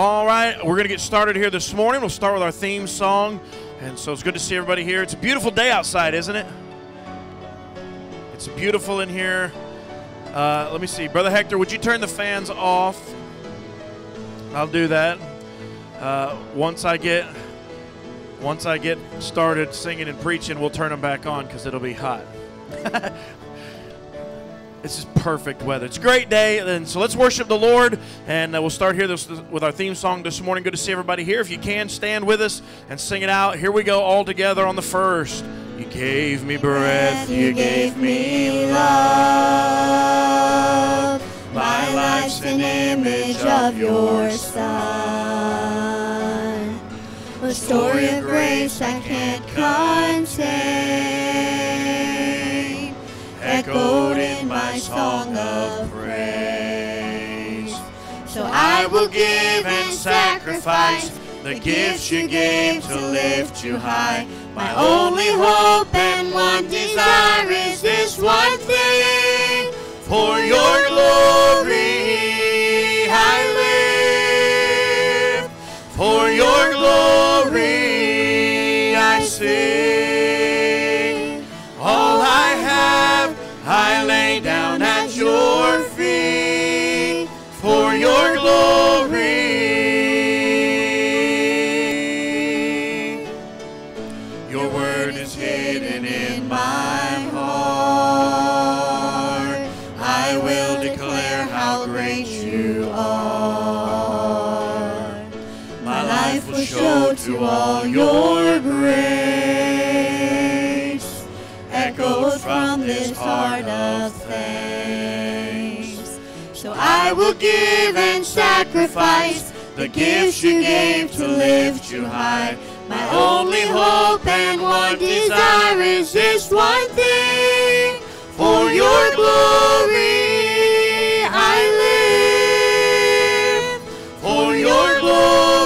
All right, we're going to get started here this morning. We'll start with our theme song. And so it's good to see everybody here. It's a beautiful day outside, isn't it? It's beautiful in here. Uh, let me see. Brother Hector, would you turn the fans off? I'll do that. Uh, once I get once I get started singing and preaching, we'll turn them back on because it'll be hot. Perfect weather. It's a great day. And so let's worship the Lord. And uh, we'll start here this, with our theme song this morning. Good to see everybody here. If you can, stand with us and sing it out. Here we go, all together on the first. You gave me breath, you gave me love. My life's an image of your Son. A story of grace I can't contain. Echoed in song of praise. So I will give and sacrifice the gifts you gave to lift you high. My only hope and one desire is this one thing. For your glory I live. For your glory I sing. I will give and sacrifice the gifts you gave to lift you high. My only hope and one desire is this one thing. For your glory I live. For your glory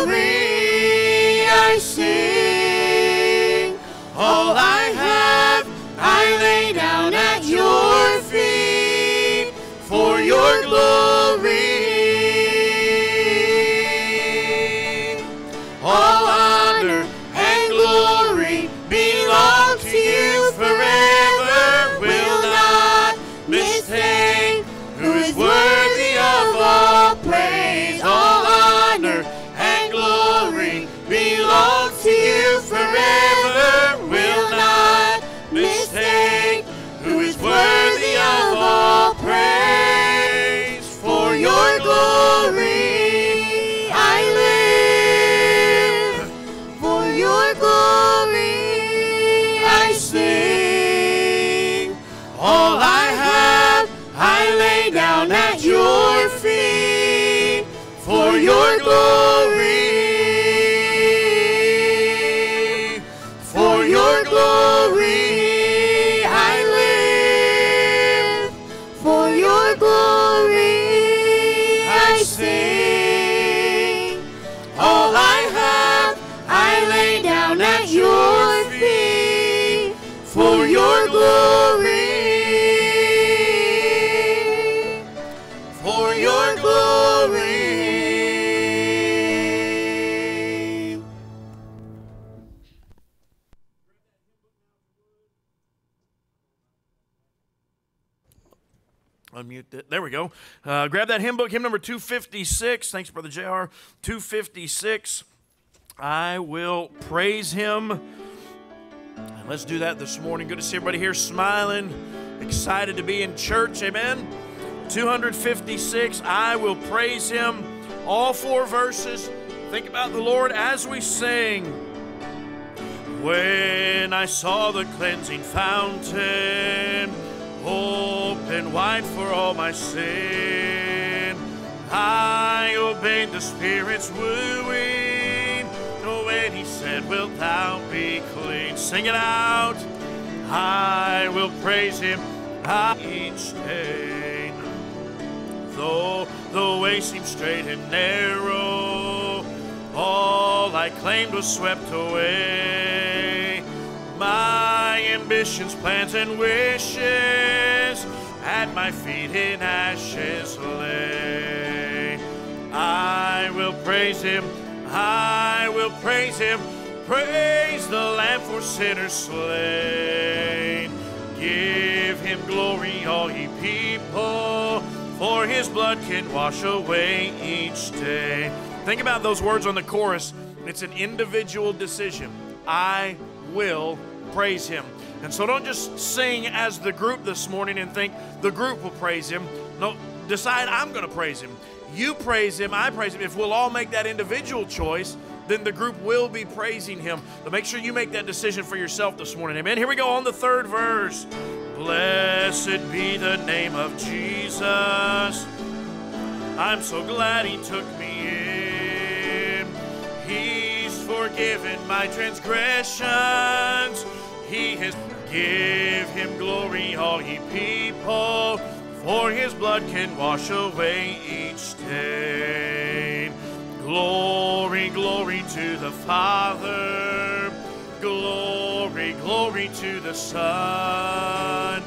Unmute it. There we go. Uh, grab that hymn book, hymn number 256. Thanks, Brother JR. 256. I will praise him. And let's do that this morning. Good to see everybody here smiling, excited to be in church. Amen. 256. I will praise him. All four verses. Think about the Lord as we sing. When I saw the cleansing fountain open wide for all my sin, I obeyed the Spirit's wooing. When He said, Wilt thou be clean? Sing it out. I will praise Him each day. Though the way seemed straight and narrow, all I claimed was swept away. My ambitions, plans, and wishes at my feet in ashes lay. I will praise him. I will praise him. Praise the Lamb for sinners slain. Give him glory, all ye people, for his blood can wash away each day. Think about those words on the chorus. It's an individual decision. I will praise him. And so don't just sing as the group this morning and think the group will praise him. No, decide I'm going to praise him. You praise him, I praise him. If we'll all make that individual choice, then the group will be praising him. But make sure you make that decision for yourself this morning. Amen. Here we go on the third verse. Blessed be the name of Jesus. I'm so glad he took me in. He's forgiven my transgressions. He has give him glory, all ye people, for his blood can wash away each stain. Glory, glory to the Father. Glory, glory to the Son.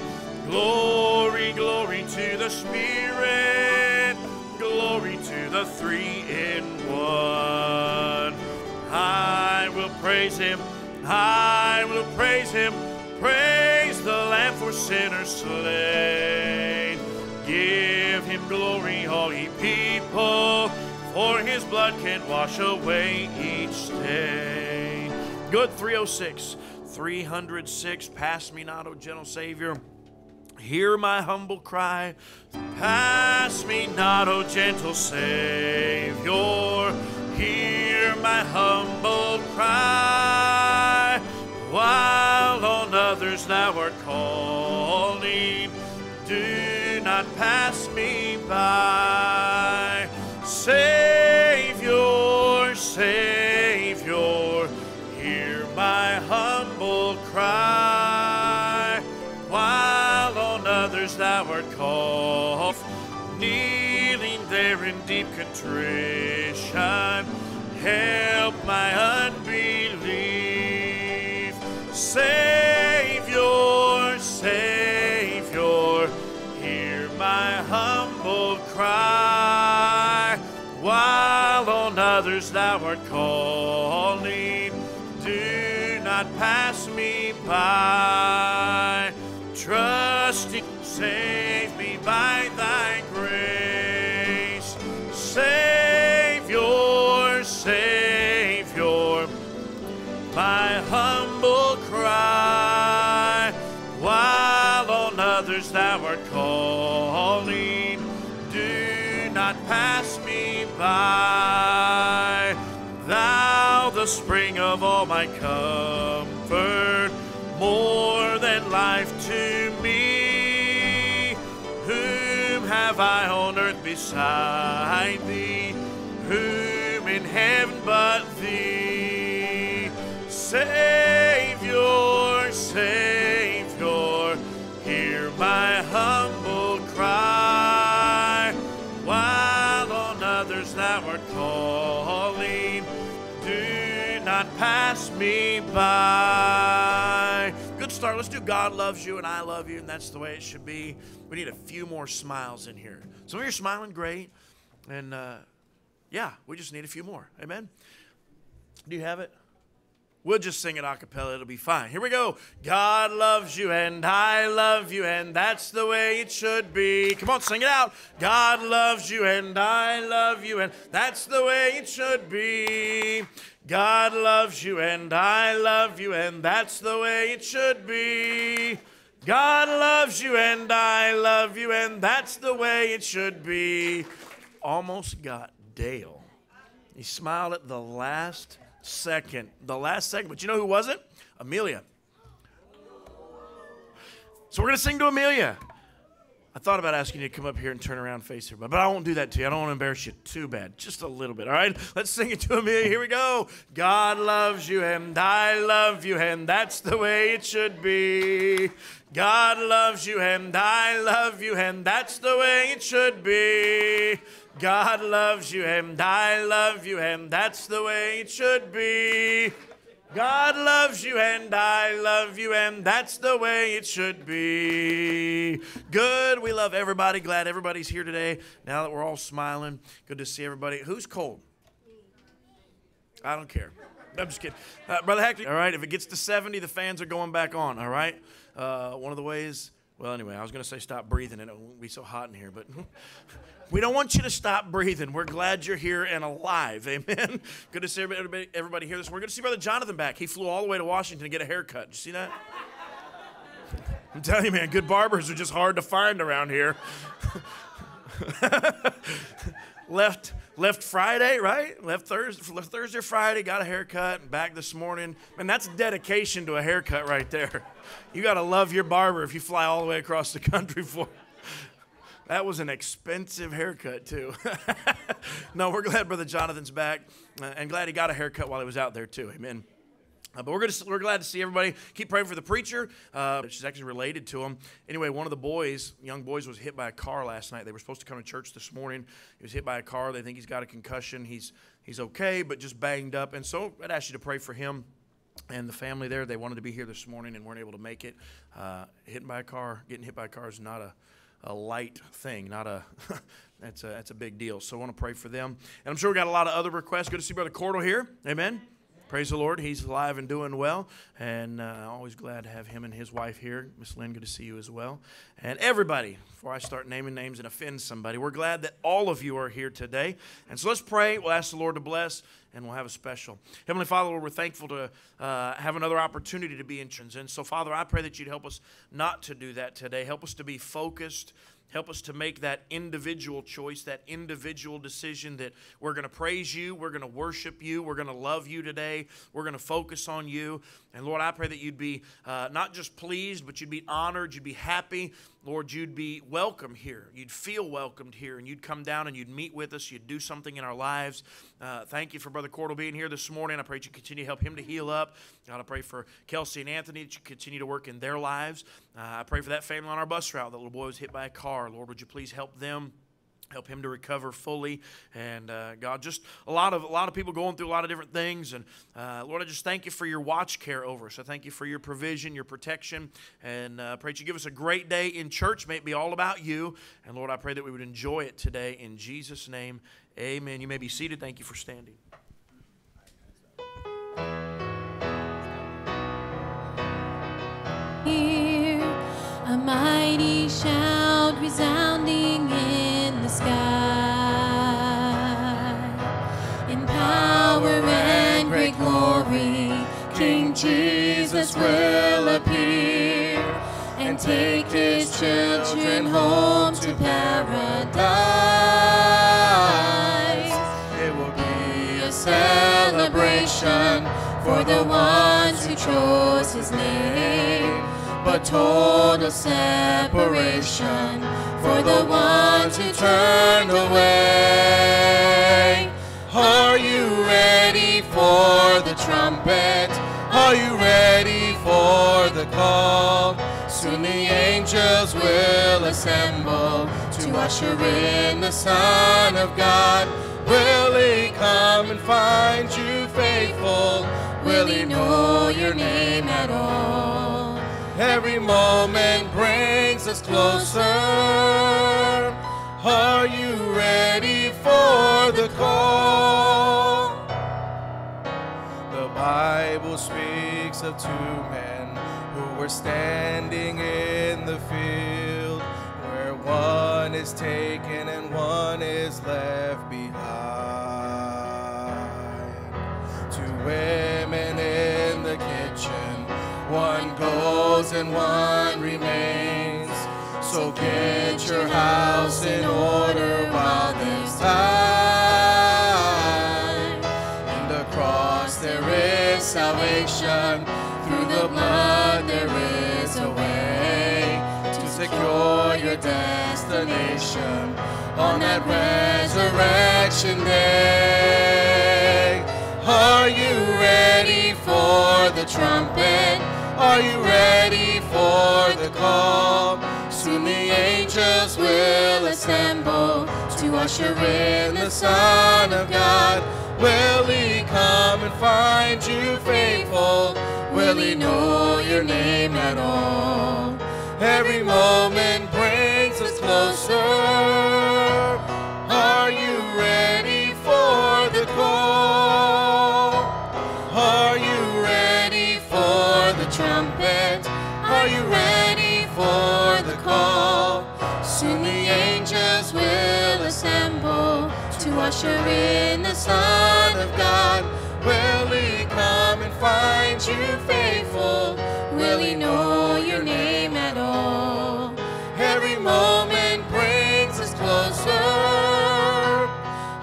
Glory, glory to the Spirit. Glory to the three in one. I will praise him. I will praise him. Praise the Lamb for sinners slain. Give him glory, all ye people, for his blood can wash away each stain. Good 306. 306. Pass me not, O gentle Savior. Hear my humble cry. Pass me not, O gentle Savior. Hear my humble cry. While on others thou art calling, do not pass me by. Savior, contrition, help my unbelief. Savior, Savior, hear my humble cry. While on others thou art calling, do not pass me by. Trusting, save not pass me by. Thou, the spring of all my comfort, more than life to me. Whom have I on earth beside thee? Whom in heaven but thee? Savior, Savior, hear my humble cry. Not pass me by. Good start. Let's do God loves you and I love you, and that's the way it should be. We need a few more smiles in here. Some of you are smiling great, and uh, yeah, we just need a few more. Amen. Do you have it? We'll just sing it a cappella. It'll be fine. Here we go. God loves you and I love you, and that's the way it should be. Come on, sing it out. God loves you and I love you, and that's the way it should be. God loves you and I love you, and that's the way it should be. God loves you and I love you, and that's the way it should be. Almost got Dale. He smiled at the last second. The last second. But you know who wasn't? Amelia. So we're going to sing to Amelia. I thought about asking you to come up here and turn around and face everybody, but I won't do that to you. I don't want to embarrass you too bad. Just a little bit, all right? Let's sing it to Amelia. Here we go. God loves you and I love you, and that's the way it should be. God loves you and I love you, and that's the way it should be. God loves you and I love you, and that's the way it should be. God loves you and I love you, and that's the way it should be. Good. We love everybody. Glad everybody's here today. Now that we're all smiling, good to see everybody. Who's cold? I don't care. I'm just kidding. Uh, Brother Hector, all right, if it gets to 70, the fans are going back on, all right? Uh, one of the ways, well, anyway, I was going to say stop breathing and it won't be so hot in here, but we don't want you to stop breathing. We're glad you're here and alive. Amen. Good to see everybody, everybody here this. We're good to see Brother Jonathan back. He flew all the way to Washington to get a haircut. Did you see that? I'm telling you, man, good barbers are just hard to find around here. left left Friday, right? Left Thursday, left Thursday, Friday, got a haircut, and back this morning. Man, that's dedication to a haircut right there. You got to love your barber if you fly all the way across the country for. That was an expensive haircut too. no, we're glad Brother Jonathan's back, uh, and glad he got a haircut while he was out there too. Amen. Uh, but we're, gonna, we're glad to see everybody. Keep praying for the preacher. Uh, she's actually related to him. Anyway, one of the boys, young boys, was hit by a car last night. They were supposed to come to church this morning. He was hit by a car. They think he's got a concussion. He's, he's okay, but just banged up. And so I'd ask you to pray for him and the family there. They wanted to be here this morning and weren't able to make it. Uh, hit by a car, getting hit by a car is not a, a light thing, not a. that's a that's a big deal. So I want to pray for them, and I'm sure we got a lot of other requests. Good to see Brother Cordell here. Amen. Praise the Lord. He's alive and doing well. And uh, always glad to have him and his wife here. Miss Lynn, good to see you as well. And everybody, before I start naming names and offend somebody, we're glad that all of you are here today. And so let's pray. We'll ask the Lord to bless and we'll have a special. Heavenly Father, Lord, we're thankful to uh, have another opportunity to be in And so, Father, I pray that you'd help us not to do that today. Help us to be focused Help us to make that individual choice, that individual decision that we're going to praise you, we're going to worship you, we're going to love you today, we're going to focus on you. And Lord, I pray that you'd be uh, not just pleased, but you'd be honored, you'd be happy. Lord, you'd be welcome here. You'd feel welcomed here, and you'd come down and you'd meet with us. You'd do something in our lives. Uh, thank you for Brother Cordell being here this morning. I pray that you continue to help him to heal up. God, I pray for Kelsey and Anthony that you continue to work in their lives. Uh, I pray for that family on our bus route. That little boy was hit by a car. Lord, would you please help them? Help him to recover fully. And uh, god just a lot of a lot of people going through a lot of different things. And uh, lord i just thank you for your watch care over us. I thank you for your provision your protection. And uh, pray that you give us a great day in church. May it be all about you. And lord i pray that we would enjoy it today in jesus name. Amen. You may be seated. Thank you for standing. Hear a mighty shout sky. In power and great glory, King Jesus will appear and take his children home to paradise. It will be a celebration for the ones who chose his name but total separation for the ones who turned away. Are you ready for the trumpet? Are you ready for the call? Soon the angels will assemble to usher in the Son of God. Will he come and find you faithful? Will he know your name at all? Every moment brings us closer. Are you ready for the call? The Bible speaks of two men who were standing in the field where one is taken and one is left behind. Two women in the kitchen one goes and one remains. So get your house in order while there's time. In the cross there is salvation. Through the blood there is a way to secure your destination on that resurrection day. Are you ready for the trumpet? Are you ready for the call? Soon the angels will assemble to usher in the Son of God. Will he come and find you faithful? Will he know your name at all? Every moment brings us closer. Usher in the Son of God. Will he come and find you faithful? Will he know your name at all? Every moment brings us closer.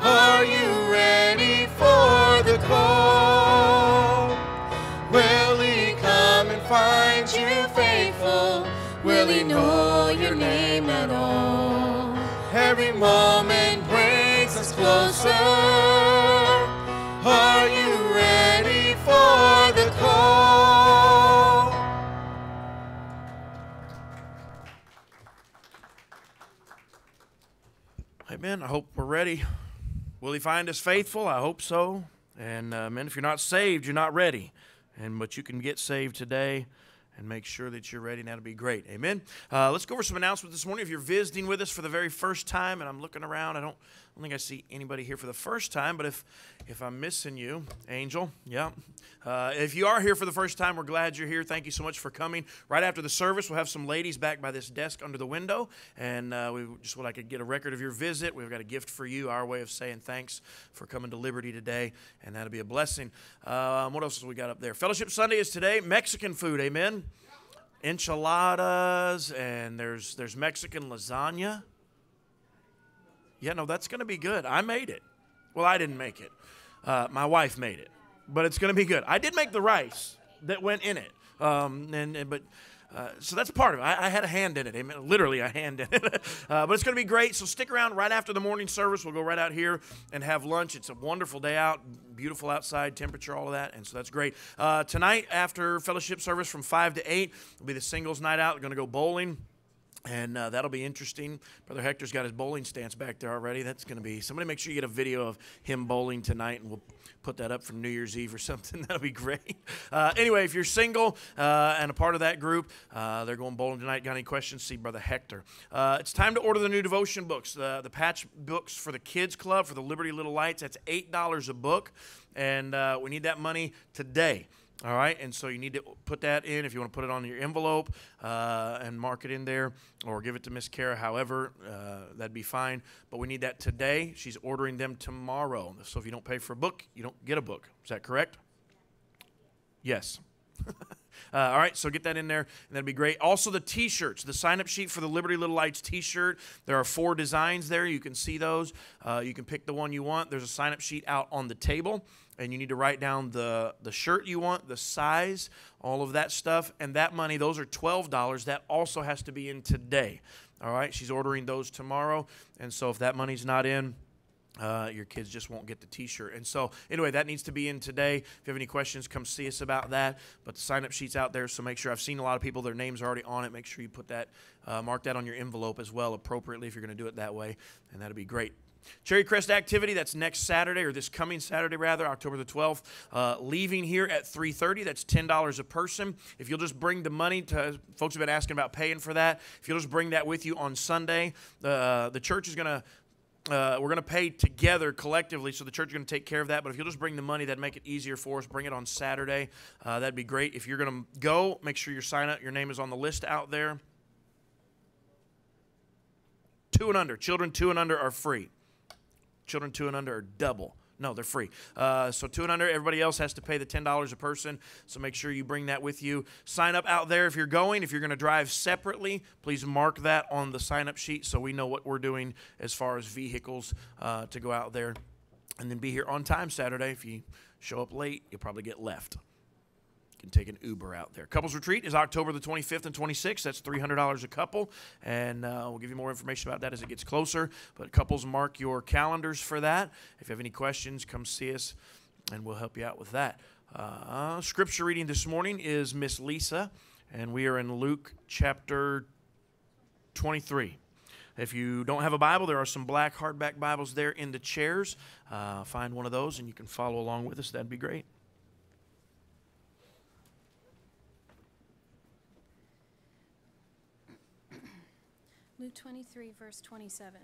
Are you ready for the call? Will he come and find you faithful? Will he know your name at all? Every moment Amen. I hope we're ready. Will He find us faithful? I hope so. And uh, man, if you're not saved, you're not ready. And but you can get saved today and make sure that you're ready, and that'll be great. Amen. Uh, let's go over some announcements this morning. If you're visiting with us for the very first time, and I'm looking around, I don't, I don't think I see anybody here for the first time. But if if I'm missing you, Angel, yeah. Uh, if you are here for the first time, we're glad you're here. Thank you so much for coming. Right after the service, we'll have some ladies back by this desk under the window, and uh, we just would like to get a record of your visit. We've got a gift for you, our way of saying thanks for coming to Liberty today, and that'll be a blessing. Um, what else have we got up there? Fellowship Sunday is today. Mexican food, amen. Enchiladas, and there's there's Mexican lasagna. Yeah, no, that's going to be good. I made it. Well, I didn't make it. Uh, my wife made it, but it's going to be good. I did make the rice that went in it, um, and, and but. Uh, so that's part of it. I, I, had a hand in it. Amen. Literally a hand in it. uh, but it's going to be great. So stick around right after the morning service. We'll go right out here and have lunch. It's a wonderful day out, beautiful outside, temperature, all of that. And so that's great. Uh, tonight, after fellowship service from 5 to 8, will be the singles night out. We're going to go bowling. And uh, that'll be interesting. Brother Hector's got his bowling stance back there already. That's going to be somebody. Make sure you get a video of him bowling tonight, and we'll put that up for New Year's Eve or something. That'll be great. Uh, anyway, if you're single uh, and a part of that group, uh, they're going bowling tonight. Got any questions? See Brother Hector. Uh, it's time to order the new devotion books. The the patch books for the kids club for the Liberty Little Lights. That's eight dollars a book, and uh, we need that money today. All right, and so you need to put that in if you want to put it on your envelope uh, and mark it in there, or give it to Miss Kara. However, uh, that'd be fine. But we need that today. She's ordering them tomorrow. So if you don't pay for a book, you don't get a book. Is that correct? Yes. Uh, all right, so get that in there, and that'd be great. Also, the t shirts, the sign up sheet for the Liberty Little Lights t shirt. There are four designs there. You can see those. Uh, you can pick the one you want. There's a sign up sheet out on the table, and you need to write down the, the shirt you want, the size, all of that stuff. And that money, those are $12. That also has to be in today. All right, she's ordering those tomorrow. And so if that money's not in, uh, your kids just won't get the T-shirt, and so anyway, that needs to be in today. If you have any questions, come see us about that. But the sign-up sheet's out there, so make sure. I've seen a lot of people; their names are already on it. Make sure you put that, uh, mark that on your envelope as well, appropriately if you're going to do it that way, and that'll be great. Cherry Crest activity, that's next Saturday, or this coming Saturday rather, October the 12th. Uh, leaving here at 3.30, that's $10 a person. If you'll just bring the money to, folks have been asking about paying for that. If you'll just bring that with you on Sunday, uh, the church is going to uh, we're going to pay together collectively, so the church is going to take care of that. But if you'll just bring the money, that'd make it easier for us. Bring it on Saturday. Uh, that'd be great. If you're going to go, make sure your sign up. Your name is on the list out there. Two and under. Children two and under are free. Children two and under are double. No, they're free. Uh, so two and under, everybody else has to pay the ten dollars a person. So make sure you bring that with you. Sign up out there if you're going. If you're going to drive separately, please mark that on the sign up sheet so we know what we're doing as far as vehicles uh, to go out there, and then be here on time Saturday. If you show up late, you'll probably get left can take an Uber out there. Couples Retreat is October the 25th and 26th. That's $300 a couple, and uh, we'll give you more information about that as it gets closer. But couples, mark your calendars for that. If you have any questions, come see us, and we'll help you out with that. Uh, scripture reading this morning is Miss Lisa, and we are in Luke chapter 23. If you don't have a Bible, there are some black hardback Bibles there in the chairs. Uh, find one of those and you can follow along with us. That'd be great. Luke 23, verse 27.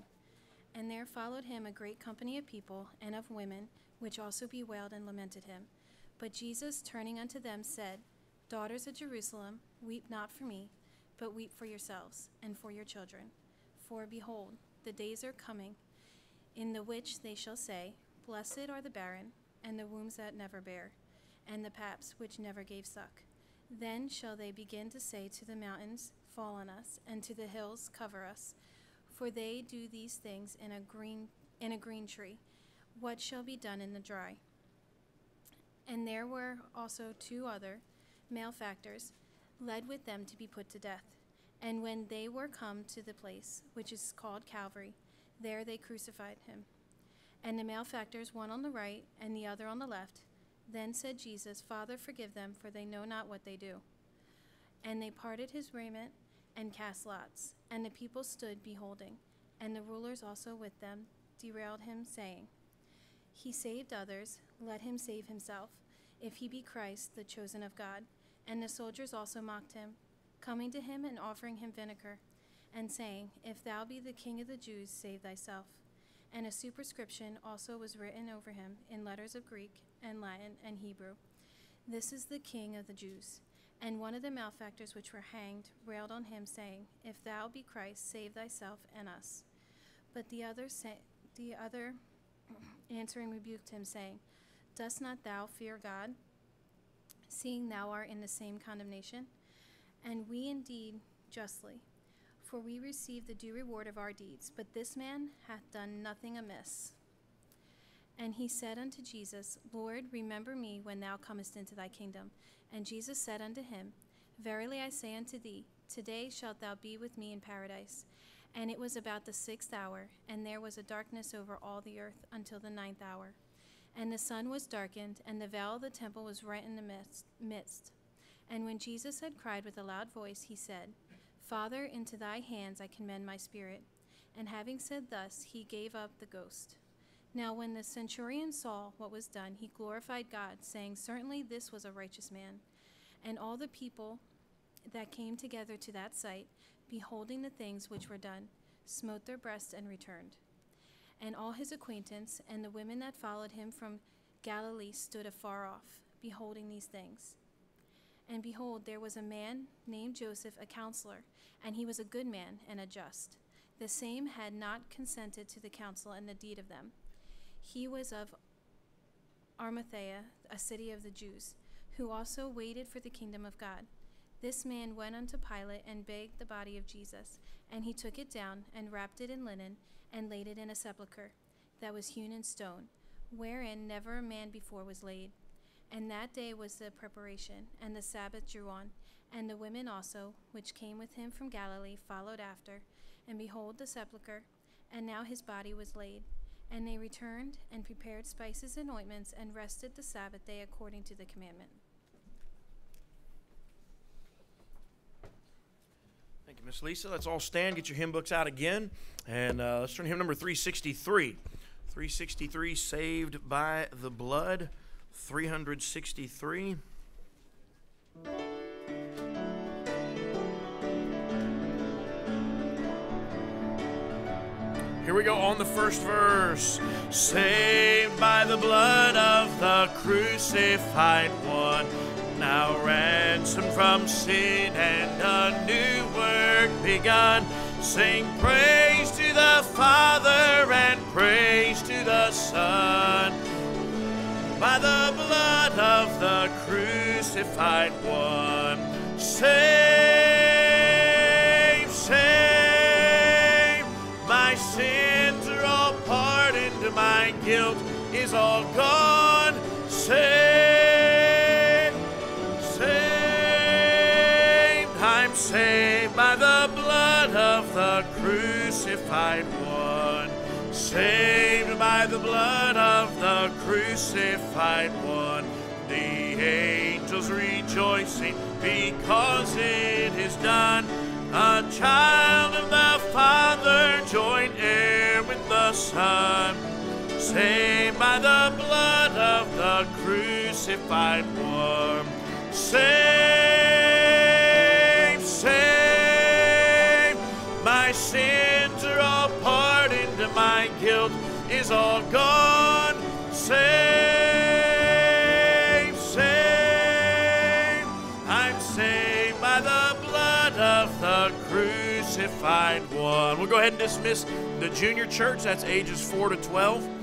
And there followed him a great company of people and of women, which also bewailed and lamented him. But Jesus, turning unto them, said, Daughters of Jerusalem, weep not for me, but weep for yourselves and for your children. For behold, the days are coming, in the which they shall say, Blessed are the barren, and the wombs that never bear, and the paps which never gave suck. Then shall they begin to say to the mountains, Fall on us, and to the hills, Cover us. For they do these things in a green in a green tree. What shall be done in the dry? And there were also two other malefactors, led with them to be put to death. And when they were come to the place which is called Calvary, there they crucified him. And the malefactors, one on the right and the other on the left. Then said Jesus, Father, forgive them, for they know not what they do. And they parted his raiment and cast lots. And the people stood beholding, and the rulers also with them derailed him, saying, He saved others, let him save himself, if he be Christ, the chosen of God. And the soldiers also mocked him, coming to him and offering him vinegar, and saying, If thou be the king of the Jews, save thyself. And a superscription also was written over him in letters of Greek and Latin and Hebrew This is the king of the Jews. And one of the malefactors which were hanged railed on him, saying, If thou be Christ, save thyself and us. But the other, sa- the other answering rebuked him, saying, Dost not thou fear God, seeing thou art in the same condemnation? And we indeed justly, for we receive the due reward of our deeds. But this man hath done nothing amiss. And he said unto Jesus, Lord, remember me when thou comest into thy kingdom. And Jesus said unto him, Verily I say unto thee, today shalt thou be with me in paradise. And it was about the sixth hour, and there was a darkness over all the earth until the ninth hour. And the sun was darkened, and the veil of the temple was rent in the midst. And when Jesus had cried with a loud voice, he said, Father, into thy hands I commend my spirit. And having said thus, he gave up the ghost. Now, when the centurion saw what was done, he glorified God, saying, Certainly this was a righteous man. And all the people that came together to that sight, beholding the things which were done, smote their breasts and returned. And all his acquaintance and the women that followed him from Galilee stood afar off, beholding these things. And behold, there was a man named Joseph, a counselor, and he was a good man and a just. The same had not consented to the counsel and the deed of them. He was of Arimathea, a city of the Jews, who also waited for the kingdom of God. This man went unto Pilate and begged the body of Jesus, and he took it down and wrapped it in linen and laid it in a sepulchre that was hewn in stone, wherein never a man before was laid. And that day was the preparation, and the Sabbath drew on. And the women also, which came with him from Galilee, followed after. And behold, the sepulchre, and now his body was laid. And they returned and prepared spices and ointments, and rested the Sabbath day according to the commandment. Thank you, Miss Lisa. Let's all stand, get your hymn books out again, and uh, let's turn to hymn number 363. 363, Saved by the Blood. 363. Here we go on the first verse. Saved by the blood of the crucified one, now ransomed from sin and a new work begun. Sing praise to the Father and praise to the Son. By the blood of the crucified one, save, save. Is all gone. Saved, saved. I'm saved by the blood of the crucified one. Saved by the blood of the crucified one. The angels rejoicing because it is done. a child of the Father, joint heir with the Son, saved by the blood of the crucified one. Saved, saved, my sins are all pardoned, my guilt is all gone. Saved, saved, I'm saved by the blood of the crucified one. We'll go ahead and dismiss the junior church. That's ages 4 to 12.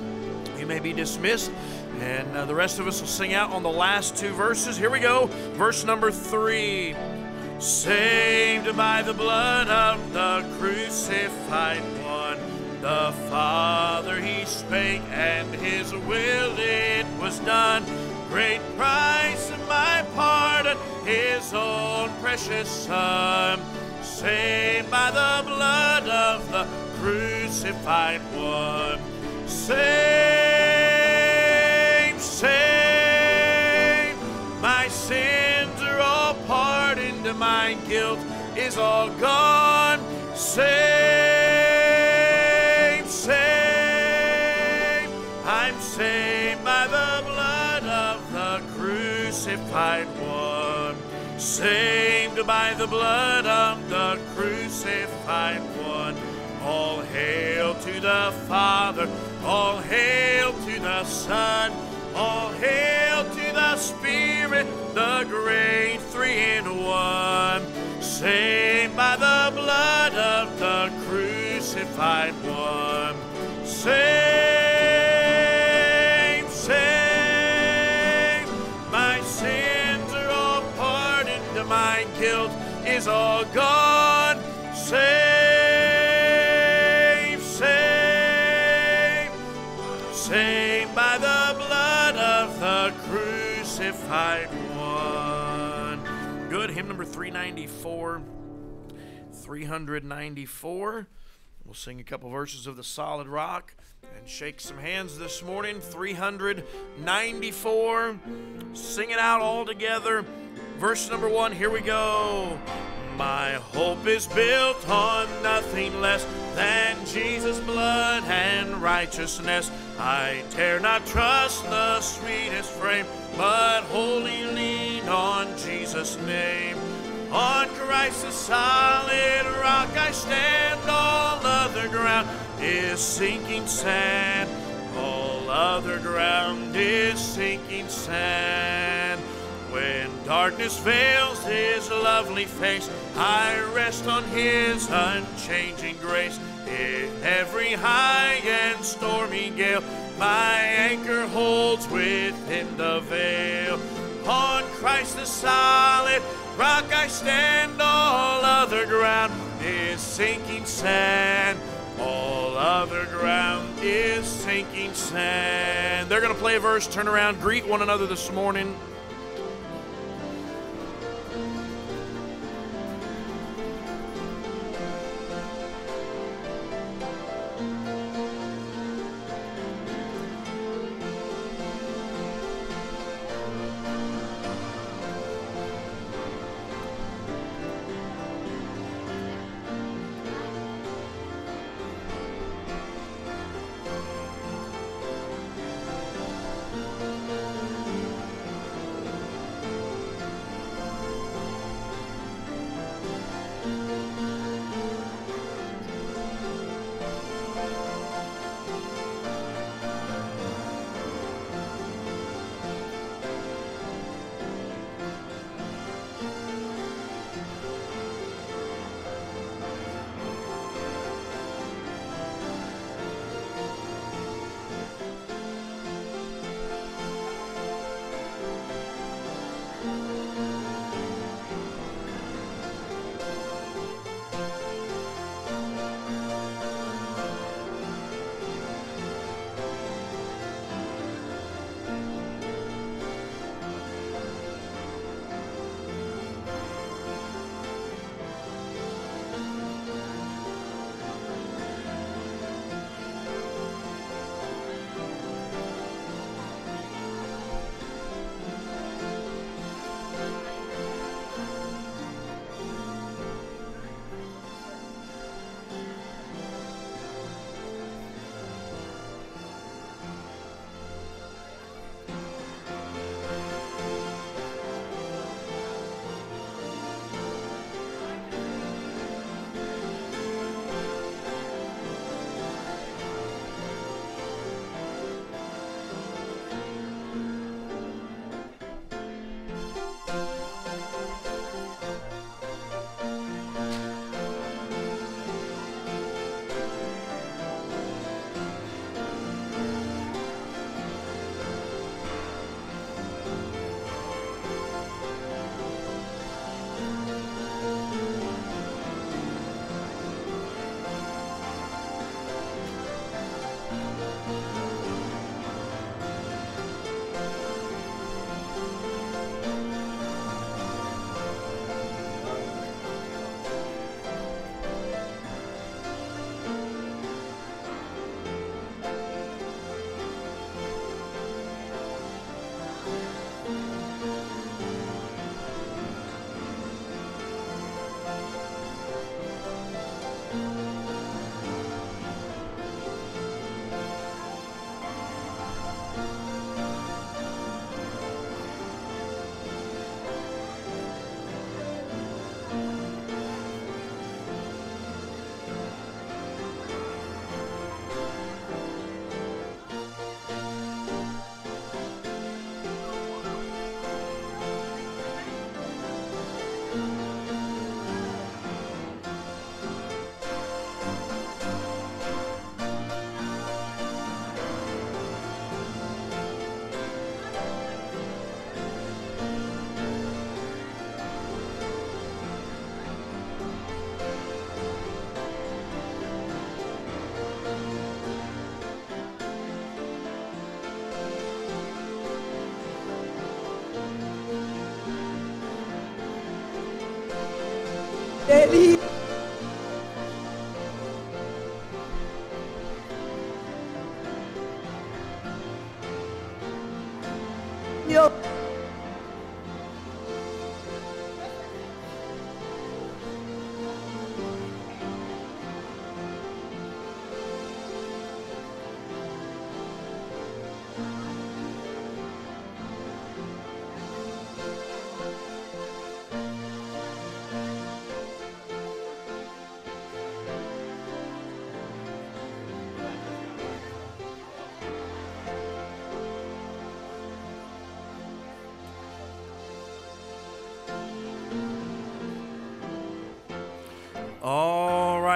You may be dismissed. And uh, the rest of us will sing out on the last two verses. Here we go. Verse number three. Saved by the blood of the crucified one. The Father he spake, and his will it was done. Great price of my pardon, his own precious Son. Saved by the blood of the crucified one. Saved, saved. My sins are all pardoned, my guilt is all gone. Saved, saved. I'm saved by the blood of the crucified one. Saved by the blood of the crucified one. All hail to the Father, all hail to the Son, all hail to the Spirit, the great three in one. Saved by the blood of the crucified one. Saved, saved. My sins are all pardoned, my guilt is all gone. Saved, crucified one. Good. Hymn number 394. 394. We'll sing a couple verses of the solid rock and shake some hands this morning. 394. Sing it out all together. Verse number one, here we go. My hope is built on nothing less than Jesus' blood and righteousness. I dare not trust the sweetest frame, but wholly lean on Jesus' name. On Christ the solid rock I stand, all other ground is sinking sand. All other ground is sinking sand. When darkness veils his lovely face, I rest on his unchanging grace. In every high and stormy gale, my anchor holds within the veil. On Christ the solid rock I stand, all other ground is sinking sand. All other ground is sinking sand. They're going to play a verse, turn around, greet one another this morning.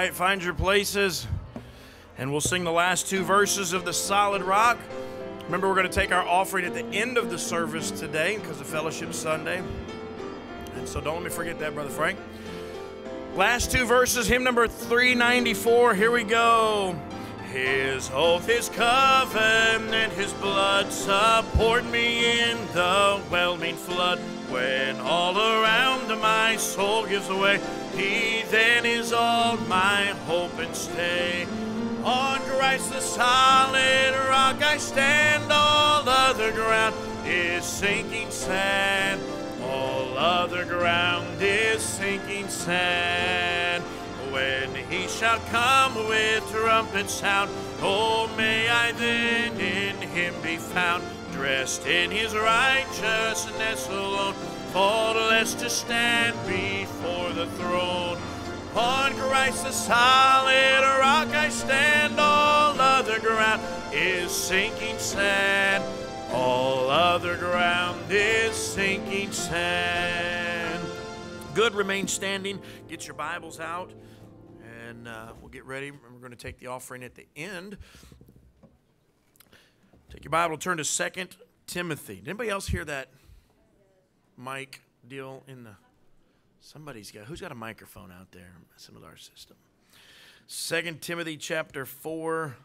Right, find your places, and we'll sing the last two verses of the Solid Rock. Remember, we're going to take our offering at the end of the service today because of Fellowship Sunday. And so don't let me forget that, Brother Frank. Last two verses, hymn number 394. Here we go. His oath, his covenant, his blood support me in the whelming flood. When all around my soul gives away, he then is all my hope and stay. On Christ the solid rock I stand, all other ground is sinking sand. All other ground is sinking sand. When he shall come with trumpet sound, oh, may I then in him be found, dressed in his righteousness alone, faultless to stand before the throne. On Christ the solid rock I stand, all other ground is sinking sand. All other ground is sinking sand. Good, remain standing. Get your Bibles out, and uh, we'll get ready. We're going to take the offering at the end. Take your Bible, turn to Second Timothy. Did anybody else hear that mic deal in the. Somebody's got. Who's got a microphone out there messing with our system? Second Timothy chapter 4.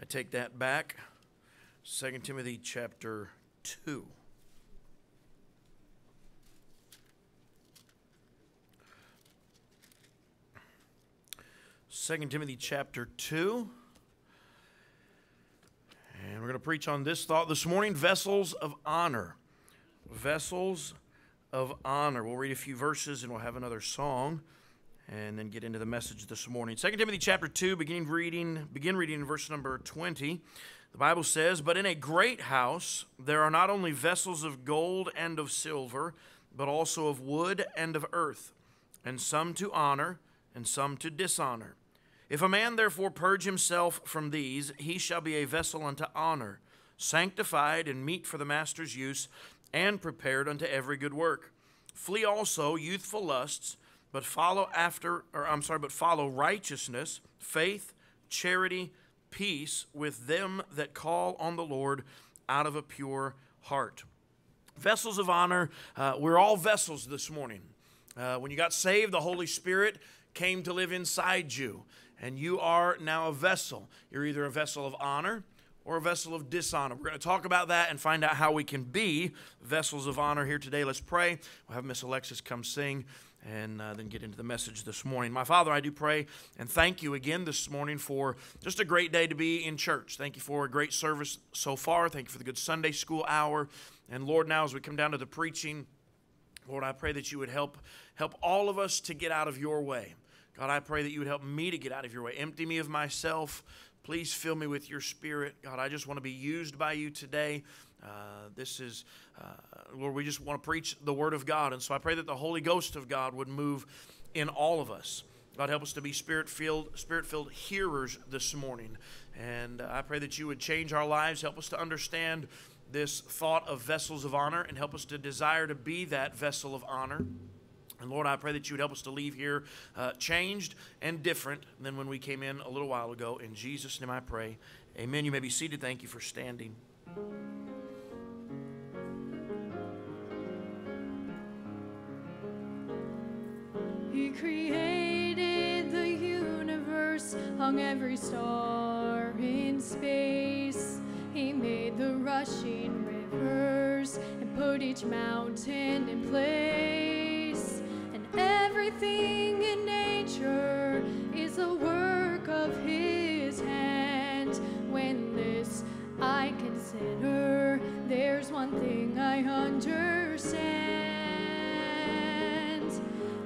I take that back. Second Timothy chapter 2. Second Timothy chapter 2. And we're going to preach on this thought this morning vessels of honor. Vessels of honor. We'll read a few verses and we'll have another song and then get into the message this morning. 2 Timothy chapter 2, beginning reading, begin reading in verse number 20. The Bible says, But in a great house there are not only vessels of gold and of silver, but also of wood and of earth, and some to honor, and some to dishonor. If a man therefore purge himself from these, he shall be a vessel unto honor, sanctified and meet for the master's use, and prepared unto every good work. Flee also youthful lusts, but follow after, or I'm sorry, but follow righteousness, faith, charity, peace with them that call on the Lord out of a pure heart. Vessels of honor, uh, we're all vessels this morning. Uh, when you got saved, the Holy Spirit came to live inside you, and you are now a vessel. You're either a vessel of honor or a vessel of dishonor. We're going to talk about that and find out how we can be vessels of honor here today. Let's pray. We'll have Miss Alexis come sing and uh, then get into the message this morning. My Father, I do pray and thank you again this morning for just a great day to be in church. Thank you for a great service so far. Thank you for the good Sunday school hour. And Lord, now as we come down to the preaching, Lord, I pray that you would help help all of us to get out of your way. God, I pray that you would help me to get out of your way. Empty me of myself. Please fill me with your spirit. God, I just want to be used by you today. Uh, this is, uh, Lord, we just want to preach the word of God. And so I pray that the Holy Ghost of God would move in all of us. God, help us to be spirit filled, spirit filled hearers this morning. And uh, I pray that you would change our lives, help us to understand this thought of vessels of honor, and help us to desire to be that vessel of honor. And Lord, I pray that you would help us to leave here uh, changed and different than when we came in a little while ago. In Jesus' name I pray. Amen. You may be seated. Thank you for standing. He created the universe, hung every star in space. He made the rushing rivers and put each mountain in place, everything in nature is the work of His hand. When this I consider, there's one thing I understand.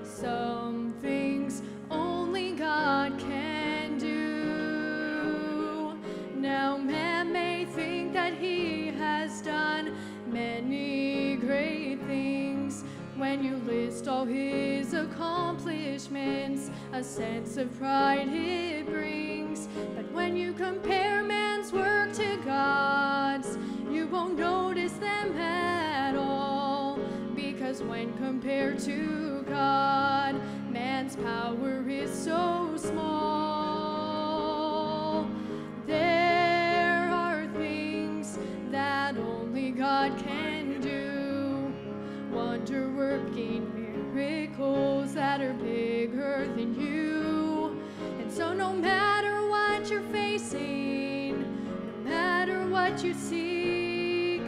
Some things only God can do. Now, man may think that he has done many great things. When you list all his accomplishments, a sense of pride it brings. But when you compare man's work to God's, you won't notice them at all. Because when compared to God, man's power is so small. There are things that only God can do. Wonder working miracles that are bigger than you. And so, no matter what you're facing, no matter what you seek,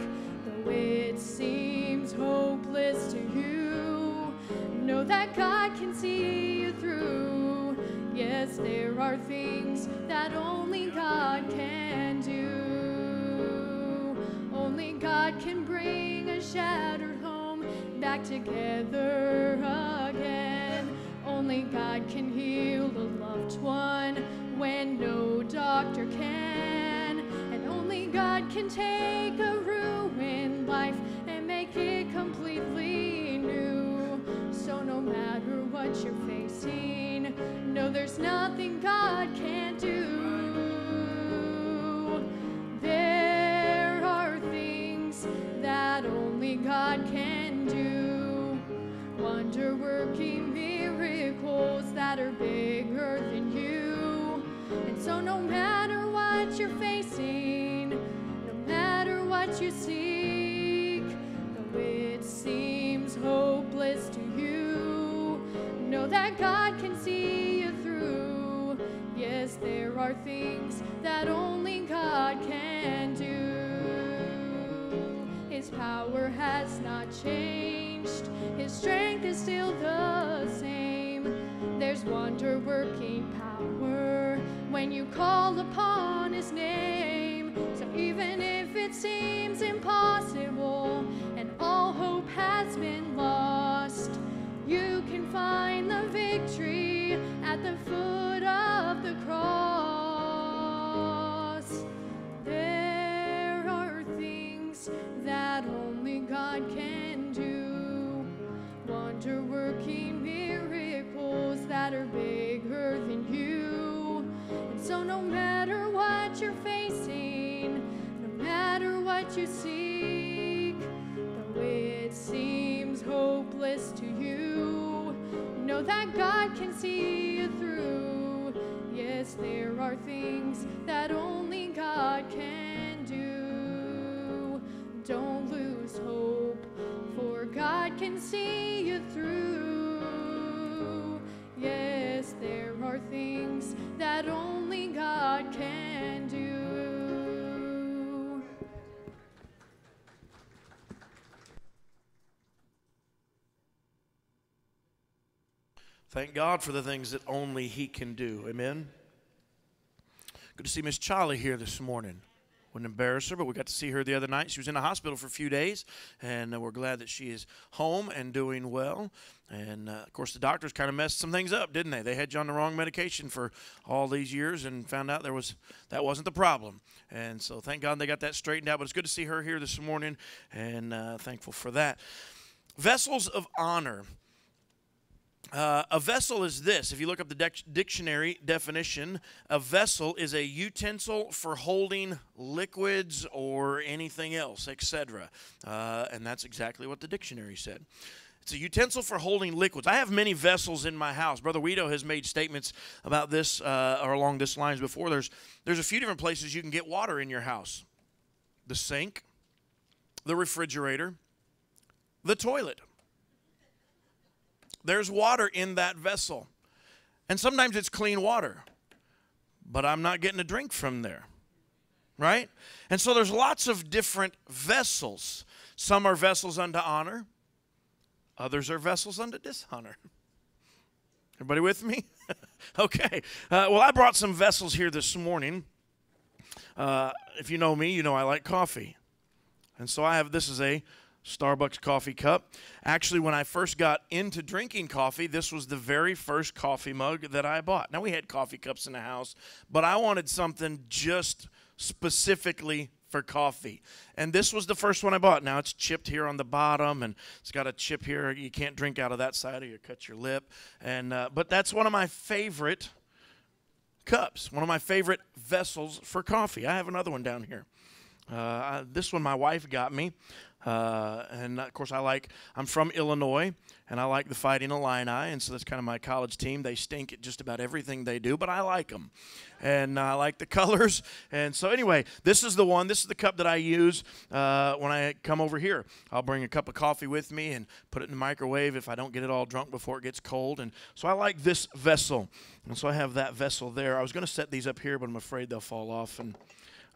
though it seems hopeless to you, know that God can see you through. Yes, there are things that only God can do. Only God can bring a shattered back together again. Only God can heal a loved one when no doctor can. And only God can take a ruined life and make it completely new. So no matter what you're facing, no, there's nothing God can't do. There that only God can do. Wonder working miracles that are bigger than you. And so, no matter what you're facing, no matter what you seek, though it seems hopeless to you, know that God can see you through. Yes, there are things that only God can do. His power has not changed, His strength is still the same. There's wonder working power when you call upon His name. So even if it seems impossible and all hope has been lost, you can find the victory at the foot of the cross. You seek, though it seems hopeless to you, know that God can see you through. Yes, there are things that only God can do. Don't lose hope, for God can see you through. Yes, there are things that only God can Thank God for the things that only He can do. Amen. Good to see Miss Charlie here this morning. Wouldn't embarrass her, but we got to see her the other night. She was in the hospital for a few days, and uh, we're glad that she is home and doing well. And uh, of course, the doctors kind of messed some things up, didn't they? They had you on the wrong medication for all these years, and found out there was that wasn't the problem. And so, thank God they got that straightened out. But it's good to see her here this morning, and uh, thankful for that. Vessels of honor. Uh, a vessel is this. If you look up the dictionary definition, a vessel is a utensil for holding liquids or anything else, etc. Uh, and that's exactly what the dictionary said. It's a utensil for holding liquids. I have many vessels in my house. Brother Guido has made statements about this uh, or along this lines before. There's there's a few different places you can get water in your house: the sink, the refrigerator, the toilet. There's water in that vessel. And sometimes it's clean water, but I'm not getting a drink from there. Right? And so there's lots of different vessels Some are vessels unto honor, others are vessels unto dishonor. Everybody with me? okay. Uh, well, I brought some vessels here this morning. Uh, if you know me, you know I like coffee. And so I have this is a Starbucks coffee cup. Actually, when I first got into drinking coffee, this was the very first coffee mug that I bought. Now, we had coffee cups in the house, but I wanted something just specifically for coffee. And this was the first one I bought. Now it's chipped here on the bottom, and it's got a chip here. You can't drink out of that side, or you cut your lip. And uh, but that's one of my favorite cups. One of my favorite vessels for coffee. I have another one down here. Uh, this one my wife got me. Uh, and of course, I like, I'm from Illinois, and I like the Fighting Illini, and so that's kind of my college team. They stink at just about everything they do, but I like them. And I like the colors. And so, anyway, this is the one, this is the cup that I use uh, when I come over here. I'll bring a cup of coffee with me and put it in the microwave if I don't get it all drunk before it gets cold. And so, I like this vessel. And so, I have that vessel there. I was going to set these up here, but I'm afraid they'll fall off, and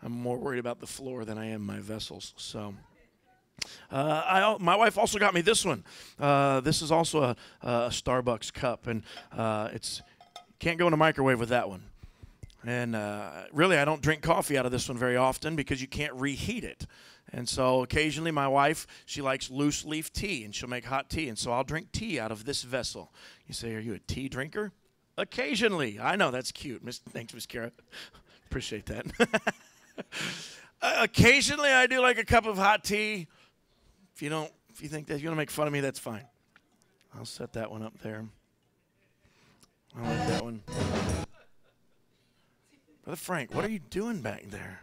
I'm more worried about the floor than I am my vessels. So, uh, I, my wife also got me this one. Uh, this is also a, a Starbucks cup, and uh, it's can't go in a microwave with that one. And uh, really, I don't drink coffee out of this one very often because you can't reheat it. And so occasionally, my wife she likes loose leaf tea, and she'll make hot tea, and so I'll drink tea out of this vessel. You say, "Are you a tea drinker?" Occasionally, I know that's cute. Miss, thanks, Miss Kara. Appreciate that. occasionally, I do like a cup of hot tea if you don't, if you think that you want to make fun of me, that's fine. I'll set that one up there. I like that one. Brother Frank, what are you doing back there?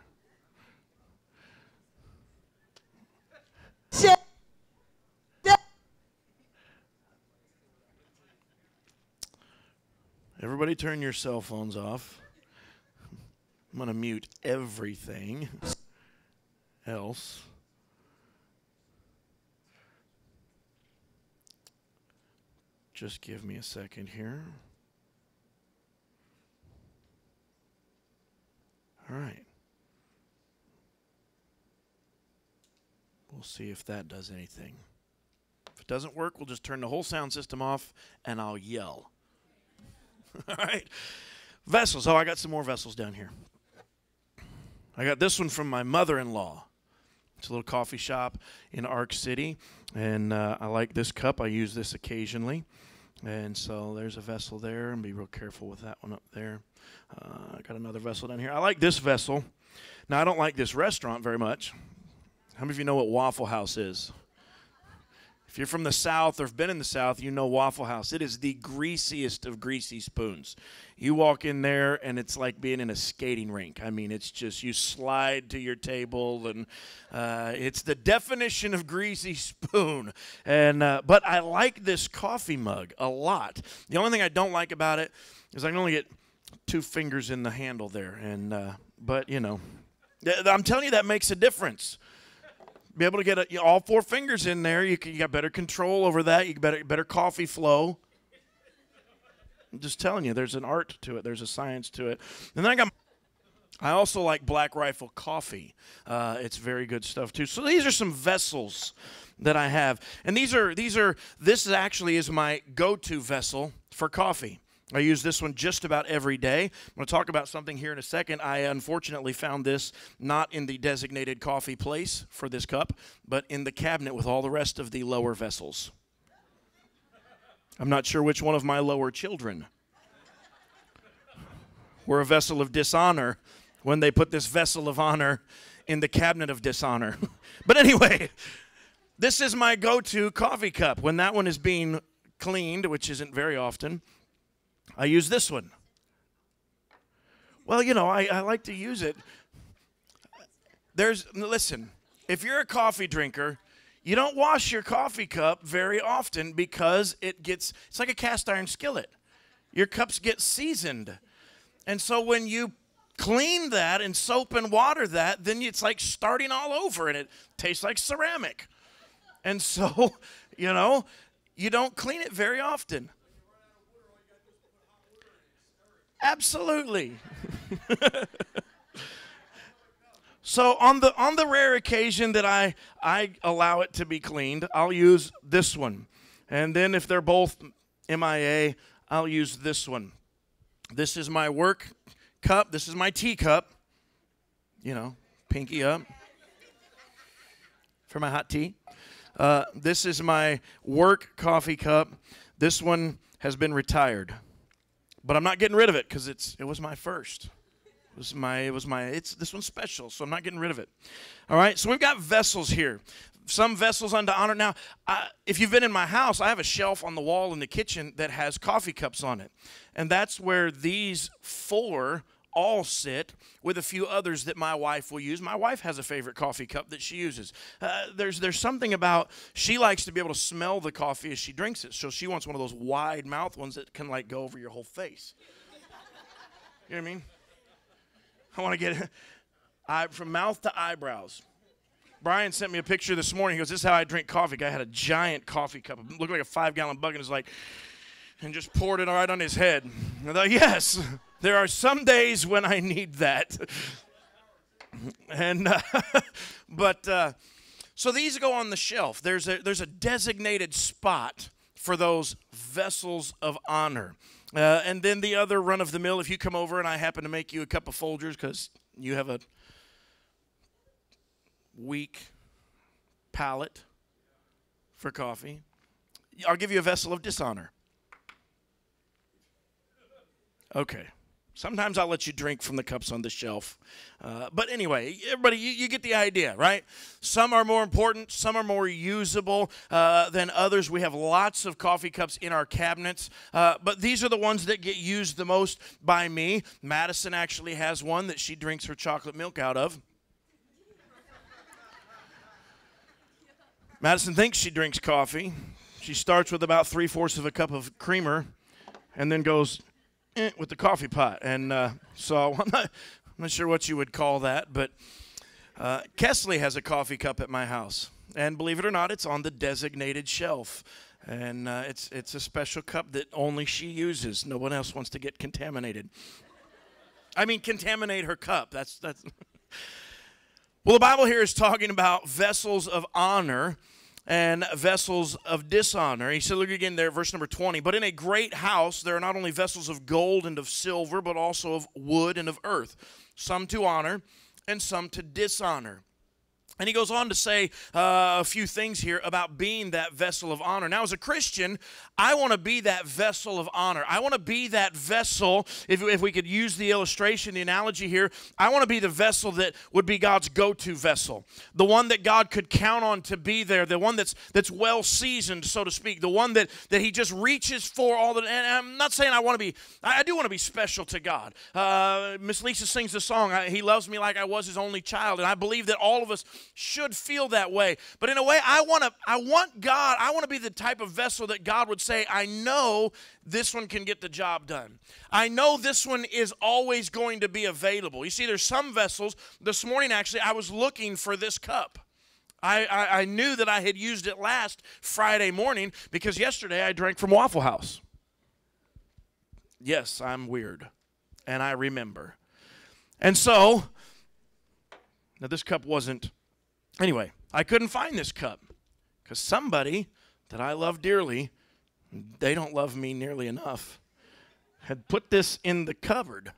Everybody turn your cell phones off. I'm going to mute everything else. Just give me a second here. All right. We'll see if that does anything. If it doesn't work, we'll just turn the whole sound system off and I'll yell. All right. Vessels. Oh, I got some more vessels down here. I got this one from my mother in law. It's a little coffee shop in Ark City, and uh, I like this cup. I use this occasionally. And so there's a vessel there, and be real careful with that one up there. Uh, I got another vessel down here. I like this vessel. Now, I don't like this restaurant very much. How many of you know what Waffle House is? If you're from the South or have been in the South, you know Waffle House. It is the greasiest of greasy spoons. You walk in there and it's like being in a skating rink. I mean, it's just you slide to your table and uh, it's the definition of greasy spoon. And uh, but I like this coffee mug a lot. The only thing I don't like about it is I can only get two fingers in the handle there. And uh, but you know, I'm telling you that makes a difference be able to get a, you know, all four fingers in there. You, can, you got better control over that. You better better coffee flow. I'm just telling you, there's an art to it. There's a science to it. And then I got. I also like Black Rifle coffee. Uh, it's very good stuff too. So these are some vessels that I have, and these are these are this actually is my go-to vessel for coffee. I use this one just about every day. I'm going to talk about something here in a second. I unfortunately found this not in the designated coffee place for this cup, but in the cabinet with all the rest of the lower vessels. I'm not sure which one of my lower children were a vessel of dishonor when they put this vessel of honor in the cabinet of dishonor. but anyway, this is my go to coffee cup. When that one is being cleaned, which isn't very often, I use this one. Well, you know, I, I like to use it. There's, listen, if you're a coffee drinker, you don't wash your coffee cup very often because it gets, it's like a cast iron skillet. Your cups get seasoned. And so when you clean that and soap and water that, then it's like starting all over and it tastes like ceramic. And so, you know, you don't clean it very often. Absolutely. So on the on the rare occasion that I I allow it to be cleaned, I'll use this one. And then if they're both MIA, I'll use this one. This is my work cup. This is my teacup. You know, pinky up for my hot tea. Uh, this is my work coffee cup. This one has been retired, but I'm not getting rid of it because it's it was my first. It was my it was my it's this one's special, so I'm not getting rid of it. All right, so we've got vessels here. Some vessels unto honor. Now, I, if you've been in my house, I have a shelf on the wall in the kitchen that has coffee cups on it, and that's where these four all sit with a few others that my wife will use. My wife has a favorite coffee cup that she uses. Uh, there's there's something about she likes to be able to smell the coffee as she drinks it, so she wants one of those wide mouth ones that can like go over your whole face. You know what I mean? I want to get it I, from mouth to eyebrows. Brian sent me a picture this morning. He goes, "This is how I drink coffee." Guy had a giant coffee cup, it looked like a five-gallon bucket. It's like, and just poured it right on his head. I thought, yes. There are some days when I need that. and, uh, but, uh, so these go on the shelf. There's a, there's a designated spot for those vessels of honor. Uh, and then the other run of the mill, if you come over and I happen to make you a cup of Folgers because you have a weak palate for coffee, I'll give you a vessel of dishonor. Okay. Sometimes I'll let you drink from the cups on the shelf. Uh, but anyway, everybody, you, you, get the idea, right? Some are more important, some are more usable uh, than others. We have lots of coffee cups in our cabinets, uh, but these are the ones that get used the most by me. Madison actually has one that she drinks her chocolate milk out of. Madison thinks she drinks coffee. She starts with about three fourths of a cup of creamer and then goes eh, with the coffee pot. And uh, so I'm not, I'm not sure what you would call that, but uh, Kesley has a coffee cup at my house. And believe it or not, it's on the designated shelf. And uh, it's, it's a special cup that only she uses. No one else wants to get contaminated. I mean, contaminate her cup. That's, that's well, the Bible here is talking about vessels of honor and vessels of dishonor. He said, look again there, verse number 20. But in a great house there are not only vessels of gold and of silver, but also of wood and of earth, some to honor and some to dishonor. And he goes on to say uh, a few things here about being that vessel of honor. Now, as a Christian, I want to be that vessel of honor. I want to be that vessel, if, if we could use the illustration, the analogy here, I want to be the vessel that would be God's go to vessel. The one that God could count on to be there, the one that's, that's well seasoned, so to speak, the one that, that He just reaches for all the. And I'm not saying I want to be, I, do want to be special to God. Uh, Miss Lisa sings the song, He loves me like I was His only child. And I believe that all of us should feel that way. But in a way, I want to I want God, I want to be the type of vessel that God would say, I know this one can get the job done. I know this one is always going to be available. You see, there's some vessels. This morning, actually, I was looking for this cup. I, I, I knew that I had used it last Friday morning because yesterday I drank from Waffle House. Yes, I'm weird. And I remember. And so, now this cup wasn't Anyway, I couldn't find this cup because somebody that I love dearly, they don't love me nearly enough, had put this in the cupboard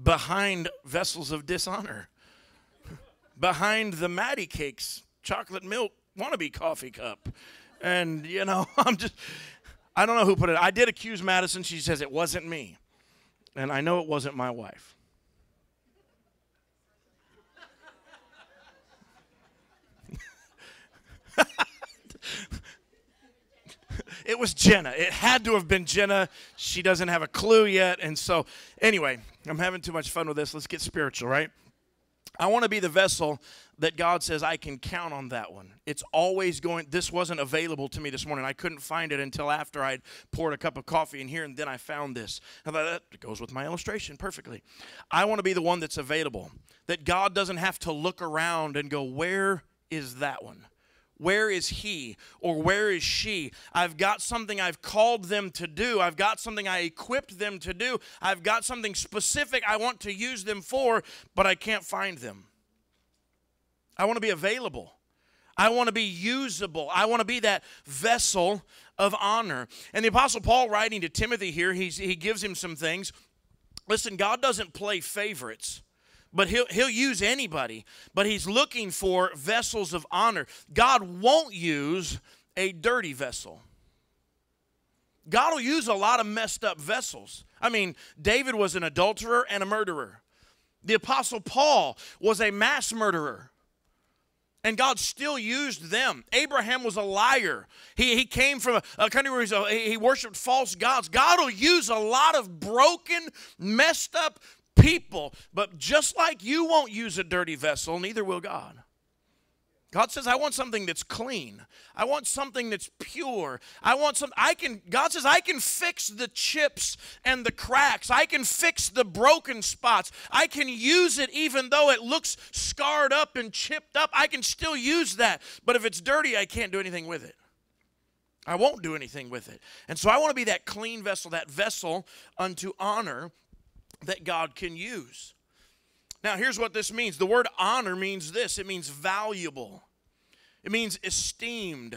behind vessels of dishonor, behind the Maddie Cakes chocolate milk wannabe coffee cup. And, you know, I'm just, I don't know who put it. I did accuse Madison. She says it wasn't me. And I know it wasn't my wife. It was Jenna. It had to have been Jenna. She doesn't have a clue yet. And so, anyway, I'm having too much fun with this. Let's get spiritual, right? I want to be the vessel that God says I can count on that one. It's always going. This wasn't available to me this morning. I couldn't find it until after I'd poured a cup of coffee in here, and then I found this. I thought that goes with my illustration perfectly. I want to be the one that's available. That God doesn't have to look around and go, "Where is that one?" Where is he or where is she? I've got something I've called them to do. I've got something I equipped them to do. I've got something specific I want to use them for, but I can't find them. I want to be available. I want to be usable. I want to be that vessel of honor. And the Apostle Paul, writing to Timothy here, he gives him some things. Listen, God doesn't play favorites but he'll, he'll use anybody. But he's looking for vessels of honor. God won't use a dirty vessel. God will use a lot of messed up vessels. I mean, David was an adulterer and a murderer. The Apostle Paul was a mass murderer. And God still used them. Abraham was a liar. He, he came from a, a country where a, he worshiped false gods. God will use a lot of broken, messed up people. But just like you won't use a dirty vessel, neither will God. God says, I want something that's clean. I want something that's pure. I want some, I can, God says, I can fix the chips and the cracks. I can fix the broken spots. I can use it even though it looks scarred up and chipped up. I can still use that. But if it's dirty, I can't do anything with it. I won't do anything with it. And so I want to be that clean vessel, that vessel unto honor that God can use. Now, here's what this means the word honor means this it means valuable. It means esteemed.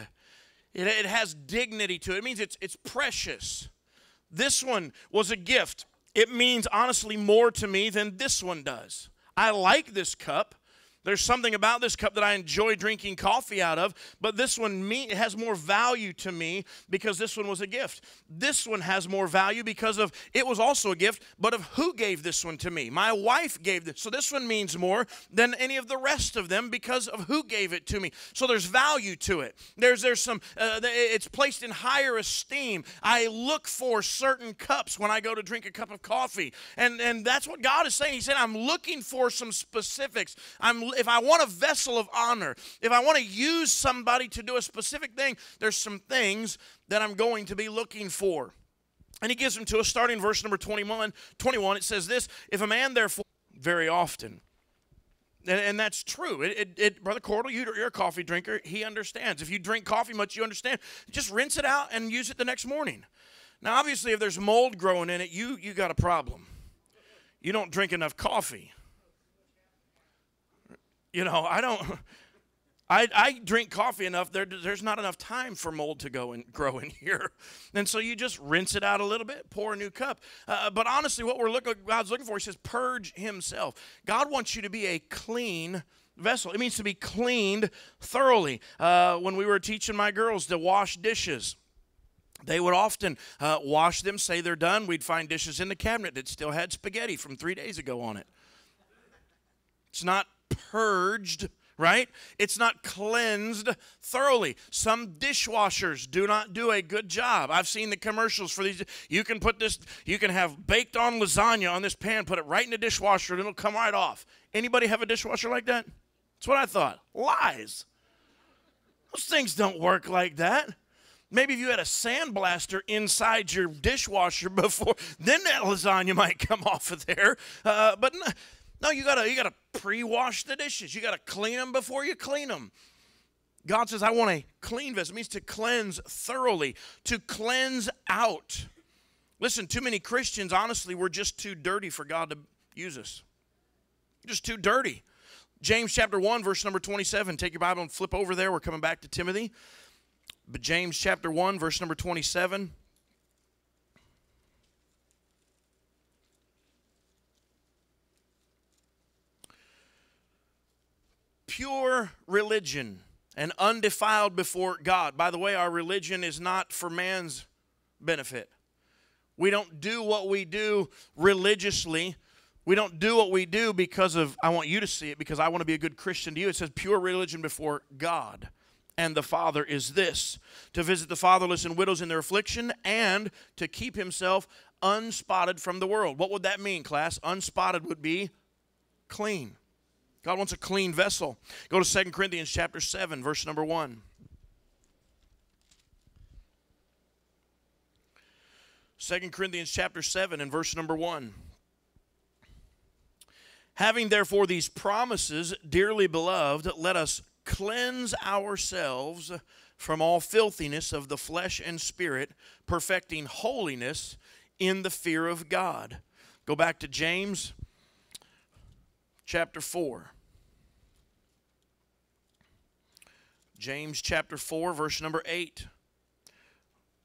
It, it has dignity to it. It means it's, it's precious. This one was a gift. It means honestly more to me than this one does. I like this cup. There's something about this cup that I enjoy drinking coffee out of, but this one me has more value to me because this one was a gift. This one has more value because of it was also a gift, but of who gave this one to me. My wife gave this. So this one means more than any of the rest of them because of who gave it to me. So there's value to it. There's there's some uh, it's placed in higher esteem. I look for certain cups when I go to drink a cup of coffee. And and that's what God is saying. He said I'm looking for some specifics. I'm if I want a vessel of honor, if I want to use somebody to do a specific thing, there's some things that I'm going to be looking for. And he gives them to us starting verse number 21. 21 it says this If a man therefore, very often, and, and that's true. It, it, it, Brother Cordell, you, you're a coffee drinker. He understands. If you drink coffee much, you understand. Just rinse it out and use it the next morning. Now, obviously, if there's mold growing in it, you, you got a problem. You don't drink enough coffee. You know, I don't. I, I drink coffee enough. There, there's not enough time for mold to go and grow in here, and so you just rinse it out a little bit, pour a new cup. Uh, but honestly, what we're looking, God's looking for, He says, purge Himself. God wants you to be a clean vessel. It means to be cleaned thoroughly. Uh, when we were teaching my girls to wash dishes, they would often uh, wash them, say they're done. We'd find dishes in the cabinet that still had spaghetti from three days ago on it. It's not purged right? It's not cleansed thoroughly. Some dishwashers do not do a good job. I've seen the commercials for these. You can put this, you can have baked on lasagna on this pan, put it right in the dishwasher, and it'll come right off. Anybody have a dishwasher like that? That's what I thought. Lies. Those things don't work like that. Maybe if you had a sandblaster inside your dishwasher before, then that lasagna might come off of there. Uh, but no, no, you gotta you gotta pre-wash the dishes. You gotta clean them before you clean them. God says, I want a clean vessel. It means to cleanse thoroughly, to cleanse out. Listen, too many Christians, honestly, we're just too dirty for God to use us. Just too dirty. James chapter 1, verse number 27. Take your Bible and flip over there. We're coming back to Timothy. But James chapter 1, verse number 27. Pure religion and undefiled before God. By the way, our religion is not for man's benefit. We don't do what we do religiously. We don't do what we do because of, I want you to see it, because I want to be a good Christian to you. It says pure religion before God and the Father is this to visit the fatherless and widows in their affliction and to keep himself unspotted from the world. What would that mean, class? Unspotted would be clean. God wants a clean vessel. Go to 2 Corinthians chapter 7, verse number 1. 2 Corinthians chapter 7 and verse number 1. Having therefore these promises, dearly beloved, let us cleanse ourselves from all filthiness of the flesh and spirit, perfecting holiness in the fear of God. Go back to James chapter 4. James chapter 4, verse number 8.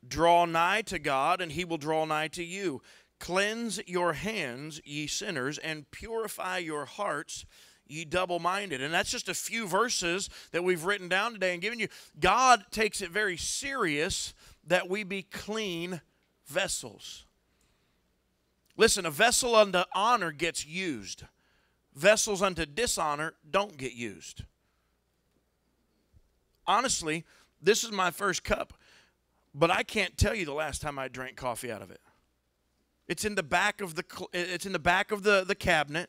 Draw nigh to God, and he will draw nigh to you. Cleanse your hands, ye sinners, and purify your hearts, ye double minded. And that's just a few verses that we've written down today and given you. God takes it very serious that we be clean vessels. Listen, a vessel unto honor gets used, vessels unto dishonor don't get used. Honestly, this is my first cup, but I can't tell you the last time I drank coffee out of it. It's in the back of the it's in the back of the, the cabinet.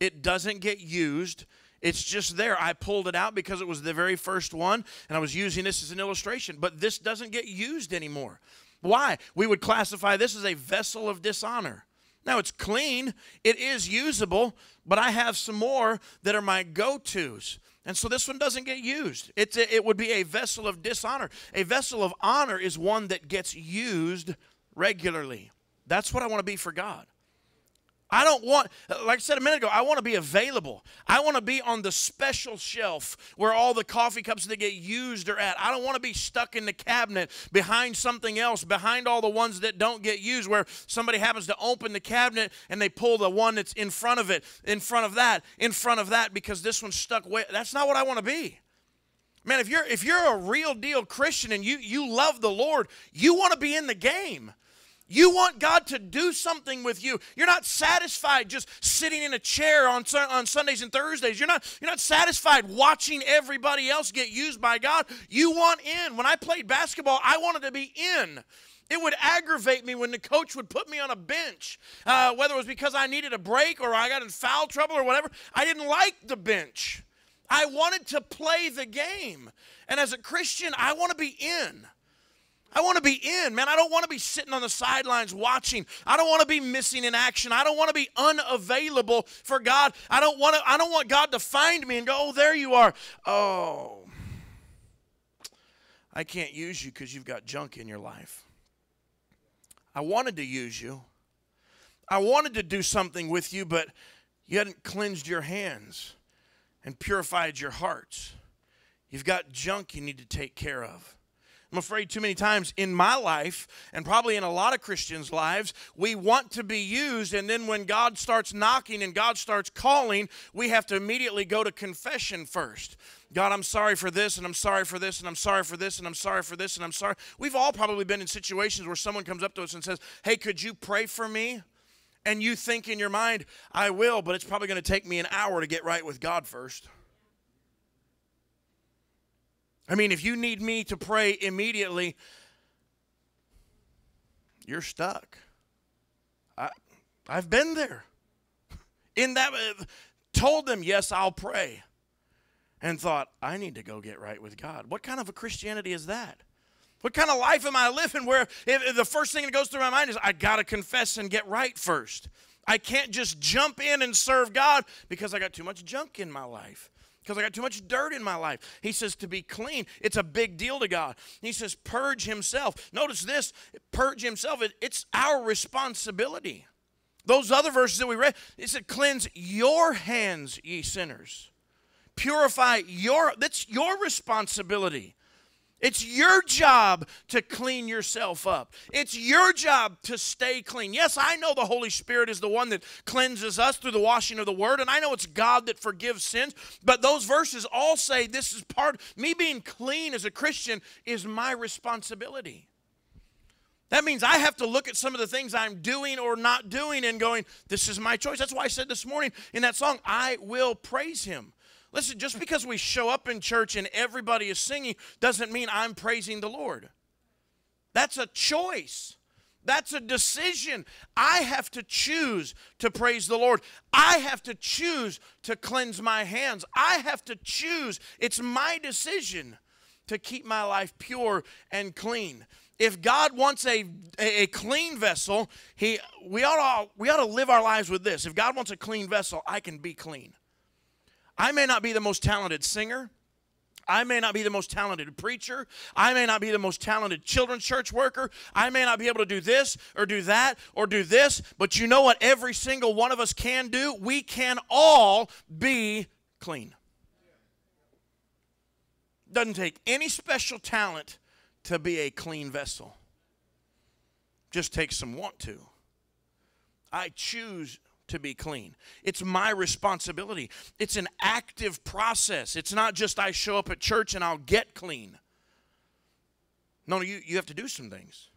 It doesn't get used. It's just there. I pulled it out because it was the very first one, and I was using this as an illustration. But this doesn't get used anymore. Why? We would classify this as a vessel of dishonor. Now it's clean, it is usable, but I have some more that are my go tos. And so this one doesn't get used. It's a, it would be a vessel of dishonor. A vessel of honor is one that gets used regularly. That's what I want to be for God. I don't want, like I said a minute ago, I want to be available. I want to be on the special shelf where all the coffee cups that get used are at. I don't want to be stuck in the cabinet behind something else, behind all the ones that don't get used, where somebody happens to open the cabinet and they pull the one that's in front of it, in front of that, in front of that, because this one's stuck way. That's not what I want to be. Man, if you're if you're a real deal Christian and you you love the Lord, you want to be in the game. You want God to do something with you. You're not satisfied just sitting in a chair on, on Sundays and Thursdays. You're not, you're not satisfied watching everybody else get used by God. You want in. When I played basketball, I wanted to be in. It would aggravate me when the coach would put me on a bench, uh, whether it was because I needed a break or I got in foul trouble or whatever. I didn't like the bench. I wanted to play the game. And as a Christian, I want to be in. I want to be in, man. I don't want to be sitting on the sidelines watching. I don't want to be missing in action. I don't want to be unavailable for God. I don't want to I don't want God to find me and go, "Oh, there you are." Oh. I can't use you cuz you've got junk in your life. I wanted to use you. I wanted to do something with you, but you hadn't cleansed your hands and purified your hearts. You've got junk you need to take care of. I'm afraid too many times in my life, and probably in a lot of Christians' lives, we want to be used, and then when God starts knocking and God starts calling, we have to immediately go to confession first. God, I'm sorry for this, and I'm sorry for this, and I'm sorry for this, and I'm sorry for this, and I'm sorry. We've all probably been in situations where someone comes up to us and says, Hey, could you pray for me? And you think in your mind, I will, but it's probably going to take me an hour to get right with God first. I mean, if you need me to pray immediately, you're stuck. I, I've been there. In that, told them, yes, I'll pray. And thought, I need to go get right with God. What kind of a Christianity is that? What kind of life am I living where if, if the first thing that goes through my mind is, I got to confess and get right first? I can't just jump in and serve God because I got too much junk in my life because I got too much dirt in my life. He says to be clean, it's a big deal to God. He says purge himself. Notice this purge himself, it, it's our responsibility. Those other verses that we read, it said, cleanse your hands, ye sinners. Purify your, that's your responsibility. It's your job to clean yourself up. It's your job to stay clean. Yes, I know the Holy Spirit is the one that cleanses us through the washing of the Word, and I know it's God that forgives sins, but those verses all say this is part, me being clean as a Christian is my responsibility. That means I have to look at some of the things I'm doing or not doing and going, this is my choice. That's why I said this morning in that song, I will praise Him. Listen, just because we show up in church and everybody is singing doesn't mean I'm praising the Lord. That's a choice. That's a decision. I have to choose to praise the Lord. I have to choose to cleanse my hands. I have to choose. It's my decision to keep my life pure and clean. If God wants a, a, clean vessel, he, we, ought to, we ought to live our lives with this. If God wants a clean vessel, I can be clean. I may not be the most talented singer. I may not be the most talented preacher. I may not be the most talented children's church worker. I may not be able to do this or do that or do this. But you know what every single one of us can do? We can all be clean. Doesn't take any special talent to be a clean vessel. Just takes some want to. I choose to be clean. It's my responsibility. It's an active process. It's not just I show up at church and I'll get clean. No, you, you have to do some things.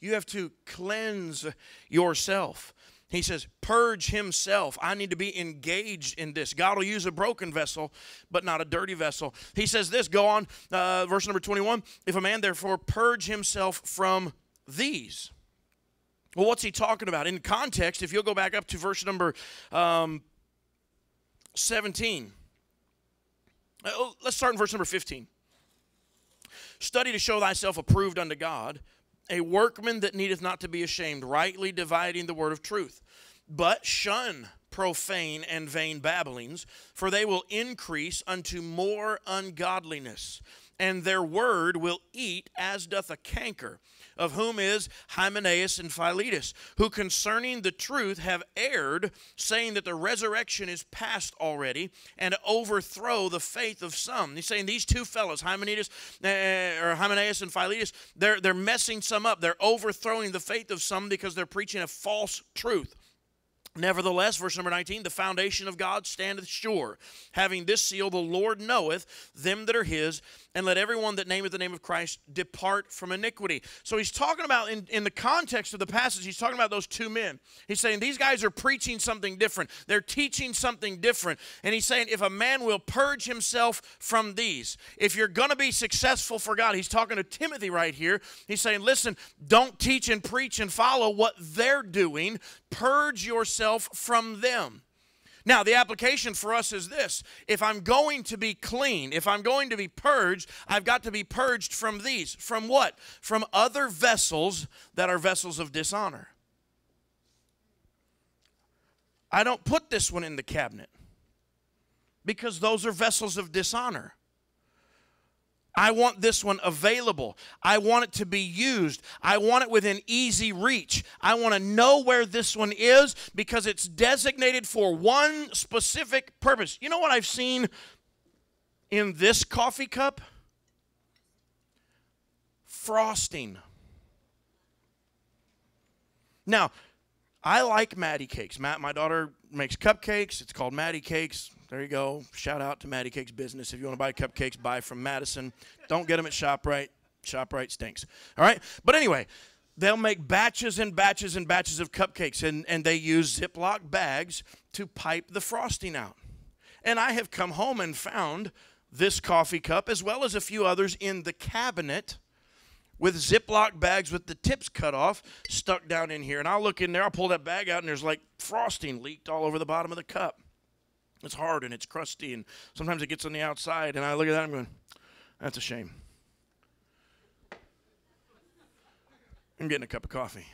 You have to cleanse yourself. He says, purge himself. I need to be engaged in this. God will use a broken vessel, but not a dirty vessel. He says this, go on, uh, verse number 21. If a man therefore purge himself from these. Well, what's he talking about? In context, if you'll go back up to verse number um, 17, uh, let's start in verse number 15. Study to show thyself approved unto God, a workman that needeth not to be ashamed, rightly dividing the word of truth. But shun profane and vain babblings, for they will increase unto more ungodliness, and their word will eat as doth a canker of whom is Hymenaeus and Philetus, who concerning the truth have erred, saying that the resurrection is past already, and overthrow the faith of some. He's saying these two fellows, Hymenaeus, uh, or Hymenaeus and Philetus, they're, they're messing some up. They're overthrowing the faith of some because they're preaching a false truth. Nevertheless, verse number 19, the foundation of God standeth sure, having this seal, the Lord knoweth them that are his, and let everyone that nameth the name of Christ depart from iniquity. So he's talking about, in, in the context of the passage, he's talking about those two men. He's saying these guys are preaching something different, they're teaching something different. And he's saying if a man will purge himself from these, if you're going to be successful for God, he's talking to Timothy right here. He's saying, listen, don't teach and preach and follow what they're doing, purge yourself from them. Now, the application for us is this if I'm going to be clean, if I'm going to be purged, I've got to be purged from these. From what? From other vessels that are vessels of dishonor. I don't put this one in the cabinet because those are vessels of dishonor. I want this one available. I want it to be used. I want it within easy reach. I want to know where this one is because it's designated for one specific purpose. You know what I've seen in this coffee cup? Frosting. Now, I like Maddie cakes. Matt, my daughter makes cupcakes. It's called Maddie Cakes. There you go. Shout out to Maddie Cakes Business. If you want to buy cupcakes, buy from Madison. Don't get them at ShopRite. ShopRite stinks. All right? But anyway, they'll make batches and batches and batches of cupcakes, and, and they use Ziploc bags to pipe the frosting out. And I have come home and found this coffee cup, as well as a few others, in the cabinet with Ziploc bags with the tips cut off stuck down in here. And I'll look in there, I'll pull that bag out, and there's like frosting leaked all over the bottom of the cup. It's hard and it's crusty, and sometimes it gets on the outside. And I look at that I'm going, that's a shame. I'm getting a cup of coffee.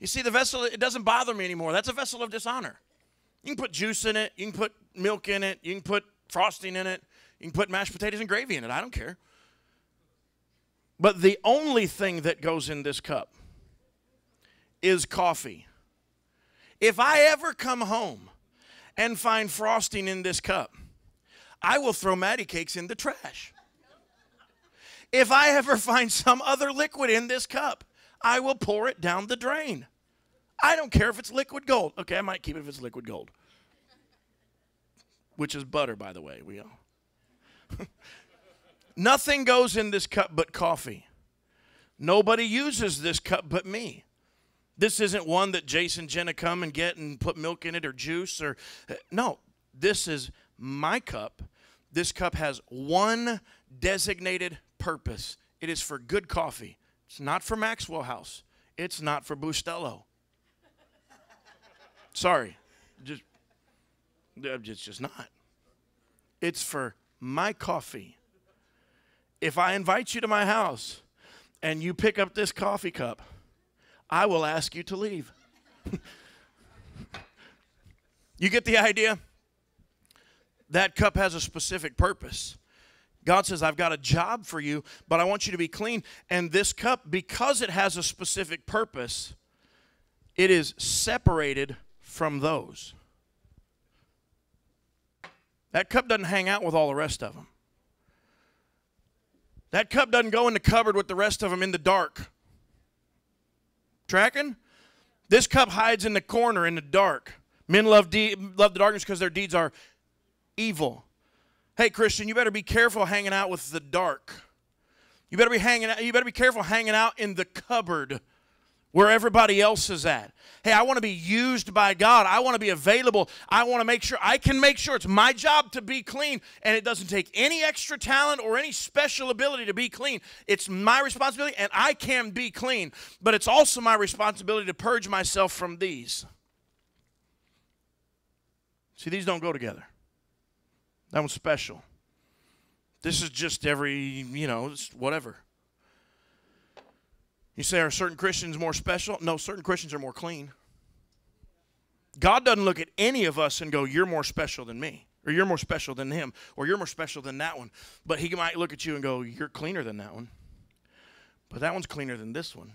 You see, the vessel, it doesn't bother me anymore. That's a vessel of dishonor. You can put juice in it, you can put milk in it, you can put frosting in it, you can put mashed potatoes and gravy in it. I don't care. But the only thing that goes in this cup is coffee. If I ever come home and find frosting in this cup, I will throw Maddie cakes in the trash. If I ever find some other liquid in this cup, I will pour it down the drain. I don't care if it's liquid gold. Okay, I might keep it if it's liquid gold. Which is butter, by the way. We all. Nothing goes in this cup but coffee. Nobody uses this cup but me. This isn't one that Jason Jenna come and get and put milk in it or juice or uh, no. This is my cup. This cup has one designated purpose. It is for good coffee. It's not for Maxwell House. It's not for Bustelo. Sorry. Just it's just not. It's for my coffee. If I invite you to my house and you pick up this coffee cup, I will ask you to leave. you get the idea? That cup has a specific purpose. God says, I've got a job for you, but I want you to be clean. And this cup, because it has a specific purpose, it is separated from those. That cup doesn't hang out with all the rest of them. That cup doesn't go in the cupboard with the rest of them in the dark. Tracking? This cup hides in the corner in the dark. Men love, love the darkness because their deeds are evil. Hey, Christian, you better be careful hanging out with the dark. You better be hanging out, you better be careful hanging out in the cupboard where everybody else is at. Hey, I want to be used by God. I want to be available. I want to make sure I can make sure it's my job to be clean and it doesn't take any extra talent or any special ability to be clean. It's my responsibility and I can be clean, but it's also my responsibility to purge myself from these. See, these don't go together. That one's special. This is just every, you know, whatever. You say, are certain Christians more special? No, certain Christians are more clean. God doesn't look at any of us and go, You're more special than me, or you're more special than him, or you're more special than that one. But He might look at you and go, You're cleaner than that one. But that one's cleaner than this one.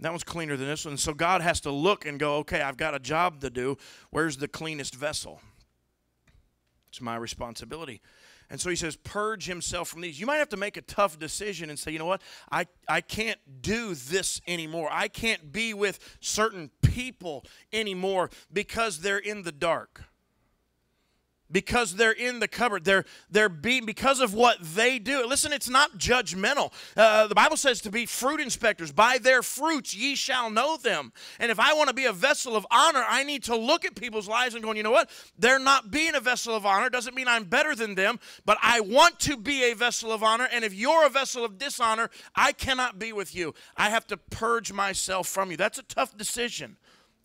That one's cleaner than this one. So God has to look and go, Okay, I've got a job to do. Where's the cleanest vessel? It's my responsibility. And so he says, purge himself from these. You might have to make a tough decision and say, you know what? I, I can't do this anymore. I can't be with certain people anymore because they're in the dark because they're in the cupboard. They're they're being because of what they do. Listen it's not judgmental. Uh, the bible says to be fruit inspectors. By their fruits ye shall know them. And if i want to be a vessel of honor i need to look at people's lives and going you know what? They're not being a vessel of honor. Doesn't mean i'm better than them but i want to be a vessel of honor. And if you're a vessel of dishonor i cannot be with you. I have to purge myself from you. That's a tough decision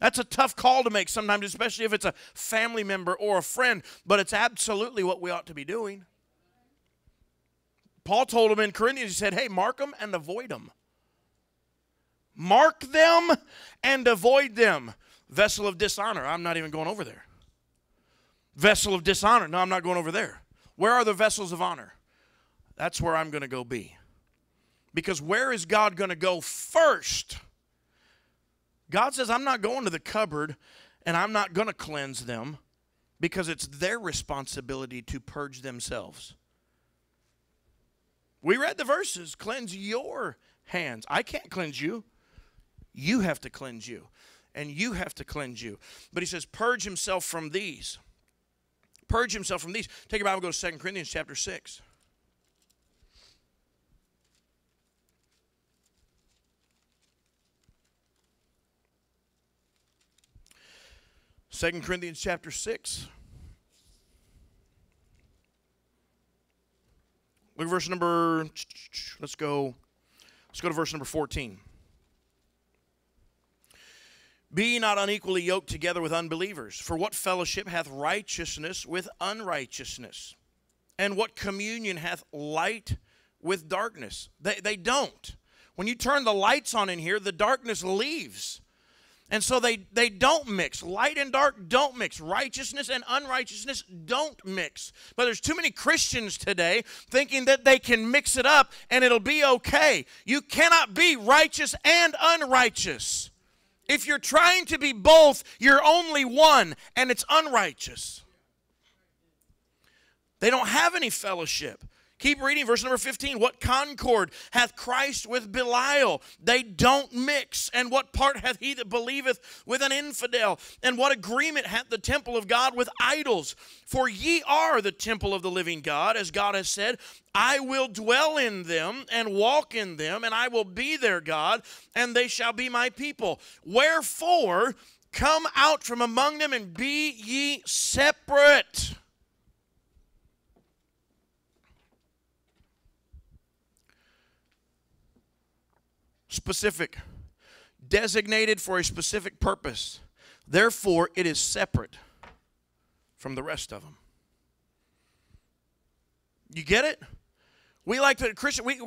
that's a tough call to make sometimes, especially if it's a family member or a friend, but it's absolutely what we ought to be doing. Paul told them in Corinthians, he said, Hey, mark them and avoid them. Mark them and avoid them. Vessel of dishonor, I'm not even going over there. Vessel of dishonor, no, I'm not going over there. Where are the vessels of honor? That's where I'm going to go be. Because where is God going to go first? God says, I'm not going to the cupboard and I'm not going to cleanse them because it's their responsibility to purge themselves. We read the verses cleanse your hands. I can't cleanse you. You have to cleanse you. And you have to cleanse you. But he says, purge himself from these. Purge himself from these. Take your Bible, go to 2 Corinthians chapter 6. 2 Corinthians chapter 6. Look at verse number, let's go, let's go to verse number 14. Be not unequally yoked together with unbelievers. For what fellowship hath righteousness with unrighteousness? And what communion hath light with darkness? They, they don't. When you turn the lights on in here, the darkness leaves. And so they, they don't mix. Light and dark don't mix. Righteousness and unrighteousness don't mix. But there's too many Christians today thinking that they can mix it up and it'll be okay. You cannot be righteous and unrighteous. If you're trying to be both, you're only one, and it's unrighteous. They don't have any fellowship. Keep reading, verse number 15. What concord hath Christ with Belial? They don't mix. And what part hath he that believeth with an infidel? And what agreement hath the temple of God with idols? For ye are the temple of the living God, as God has said, I will dwell in them and walk in them, and I will be their God, and they shall be my people. Wherefore, come out from among them and be ye separate specific, designated for a specific purpose. Therefore, it is separate from the rest of them. You get it? We like to Christian we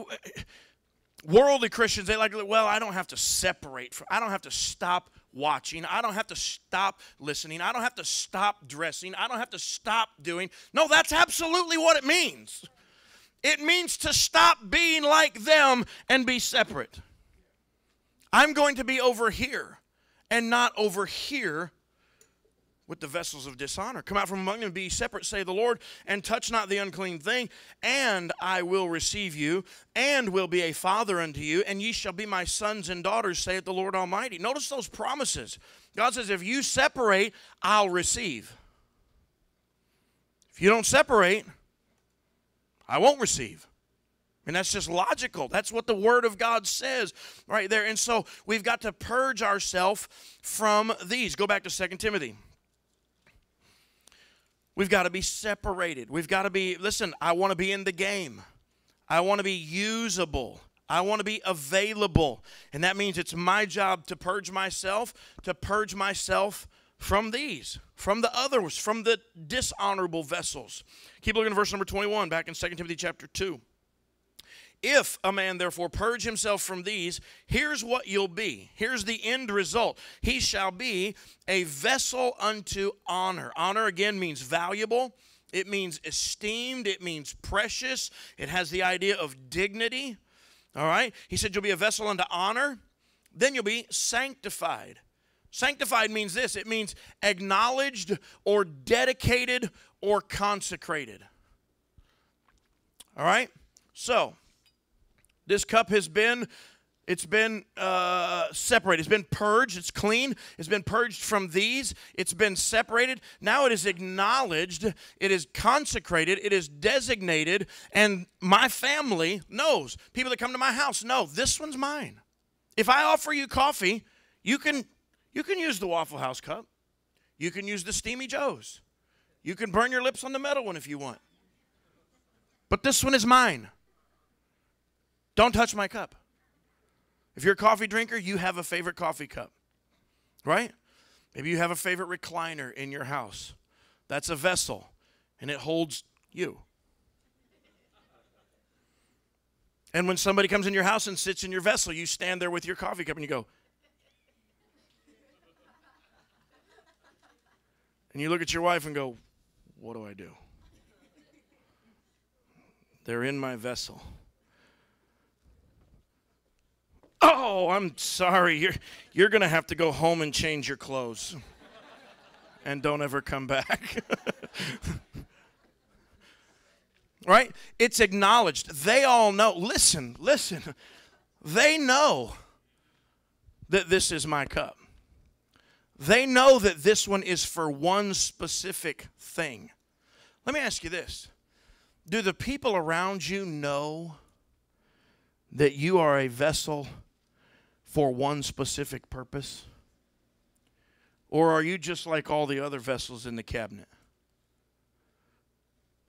worldly Christians they like well I don't have to separate from I don't have to stop watching I don't have to stop listening I don't have to stop dressing I don't have to stop doing No that's absolutely what it means It means to stop being like them and be separate I'm going to be over here and not over here with the vessels of dishonor. Come out from among them, be separate, say the Lord, and touch not the unclean thing, and I will receive you, and will be a father unto you, and ye shall be my sons and daughters, saith the Lord Almighty. Notice those promises. God says, if you separate, I'll receive. If you don't separate, I won't receive. And that's just logical. That's what the Word of God says right there. And so we've got to purge ourselves from these. Go back to 2 Timothy. We've got to be separated. We've got to be, listen, I want to be in the game. I want to be usable. I want to be available. And that means it's my job to purge myself, to purge myself from these, from the others, from the dishonorable vessels. Keep looking at verse number 21 back in 2 Timothy chapter 2. If a man therefore purge himself from these, here's what you'll be. Here's the end result. He shall be a vessel unto honor. Honor again means valuable, it means esteemed, it means precious, it has the idea of dignity. All right? He said, You'll be a vessel unto honor, then you'll be sanctified. Sanctified means this it means acknowledged or dedicated or consecrated. All right? So, this cup has been it's been uh, separated. It's been purged. It's clean. It's been purged from these. It's been separated. Now it is acknowledged. It is consecrated. It is designated. And my family knows. People that come to my house know this one's mine. If I offer you coffee, you can you can use the Waffle House cup. You can use the Steamy Joe's. You can burn your lips on the metal one if you want. But this one is mine. Don't touch my cup. If you're a coffee drinker, you have a favorite coffee cup, right? Maybe you have a favorite recliner in your house. That's a vessel, and it holds you. And when somebody comes in your house and sits in your vessel, you stand there with your coffee cup and you go, and you look at your wife and go, What do I do? They're in my vessel. Oh, I'm sorry. You're, you're going to have to go home and change your clothes. and don't ever come back. right? It's acknowledged. They all know. Listen, listen. They know that this is my cup. They know that this one is for one specific thing. Let me ask you this Do the people around you know that you are a vessel for one specific purpose? Or are you just like all the other vessels in the cabinet?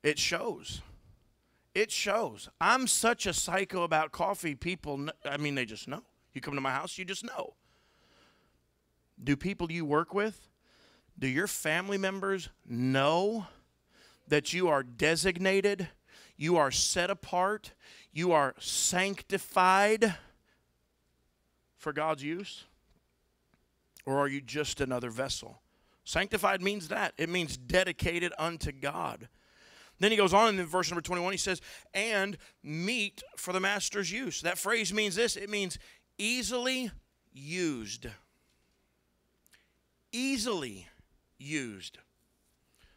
It shows. It shows. I'm such a psycho about coffee. People, I mean, they just know. You come to my house, you just know. Do people you work with, do your family members know that you are designated, you are set apart, you are sanctified? For God's use? Or are you just another vessel? Sanctified means that. It means dedicated unto God. Then he goes on in verse number 21, he says, and meet for the master's use. That phrase means this it means easily used. Easily used.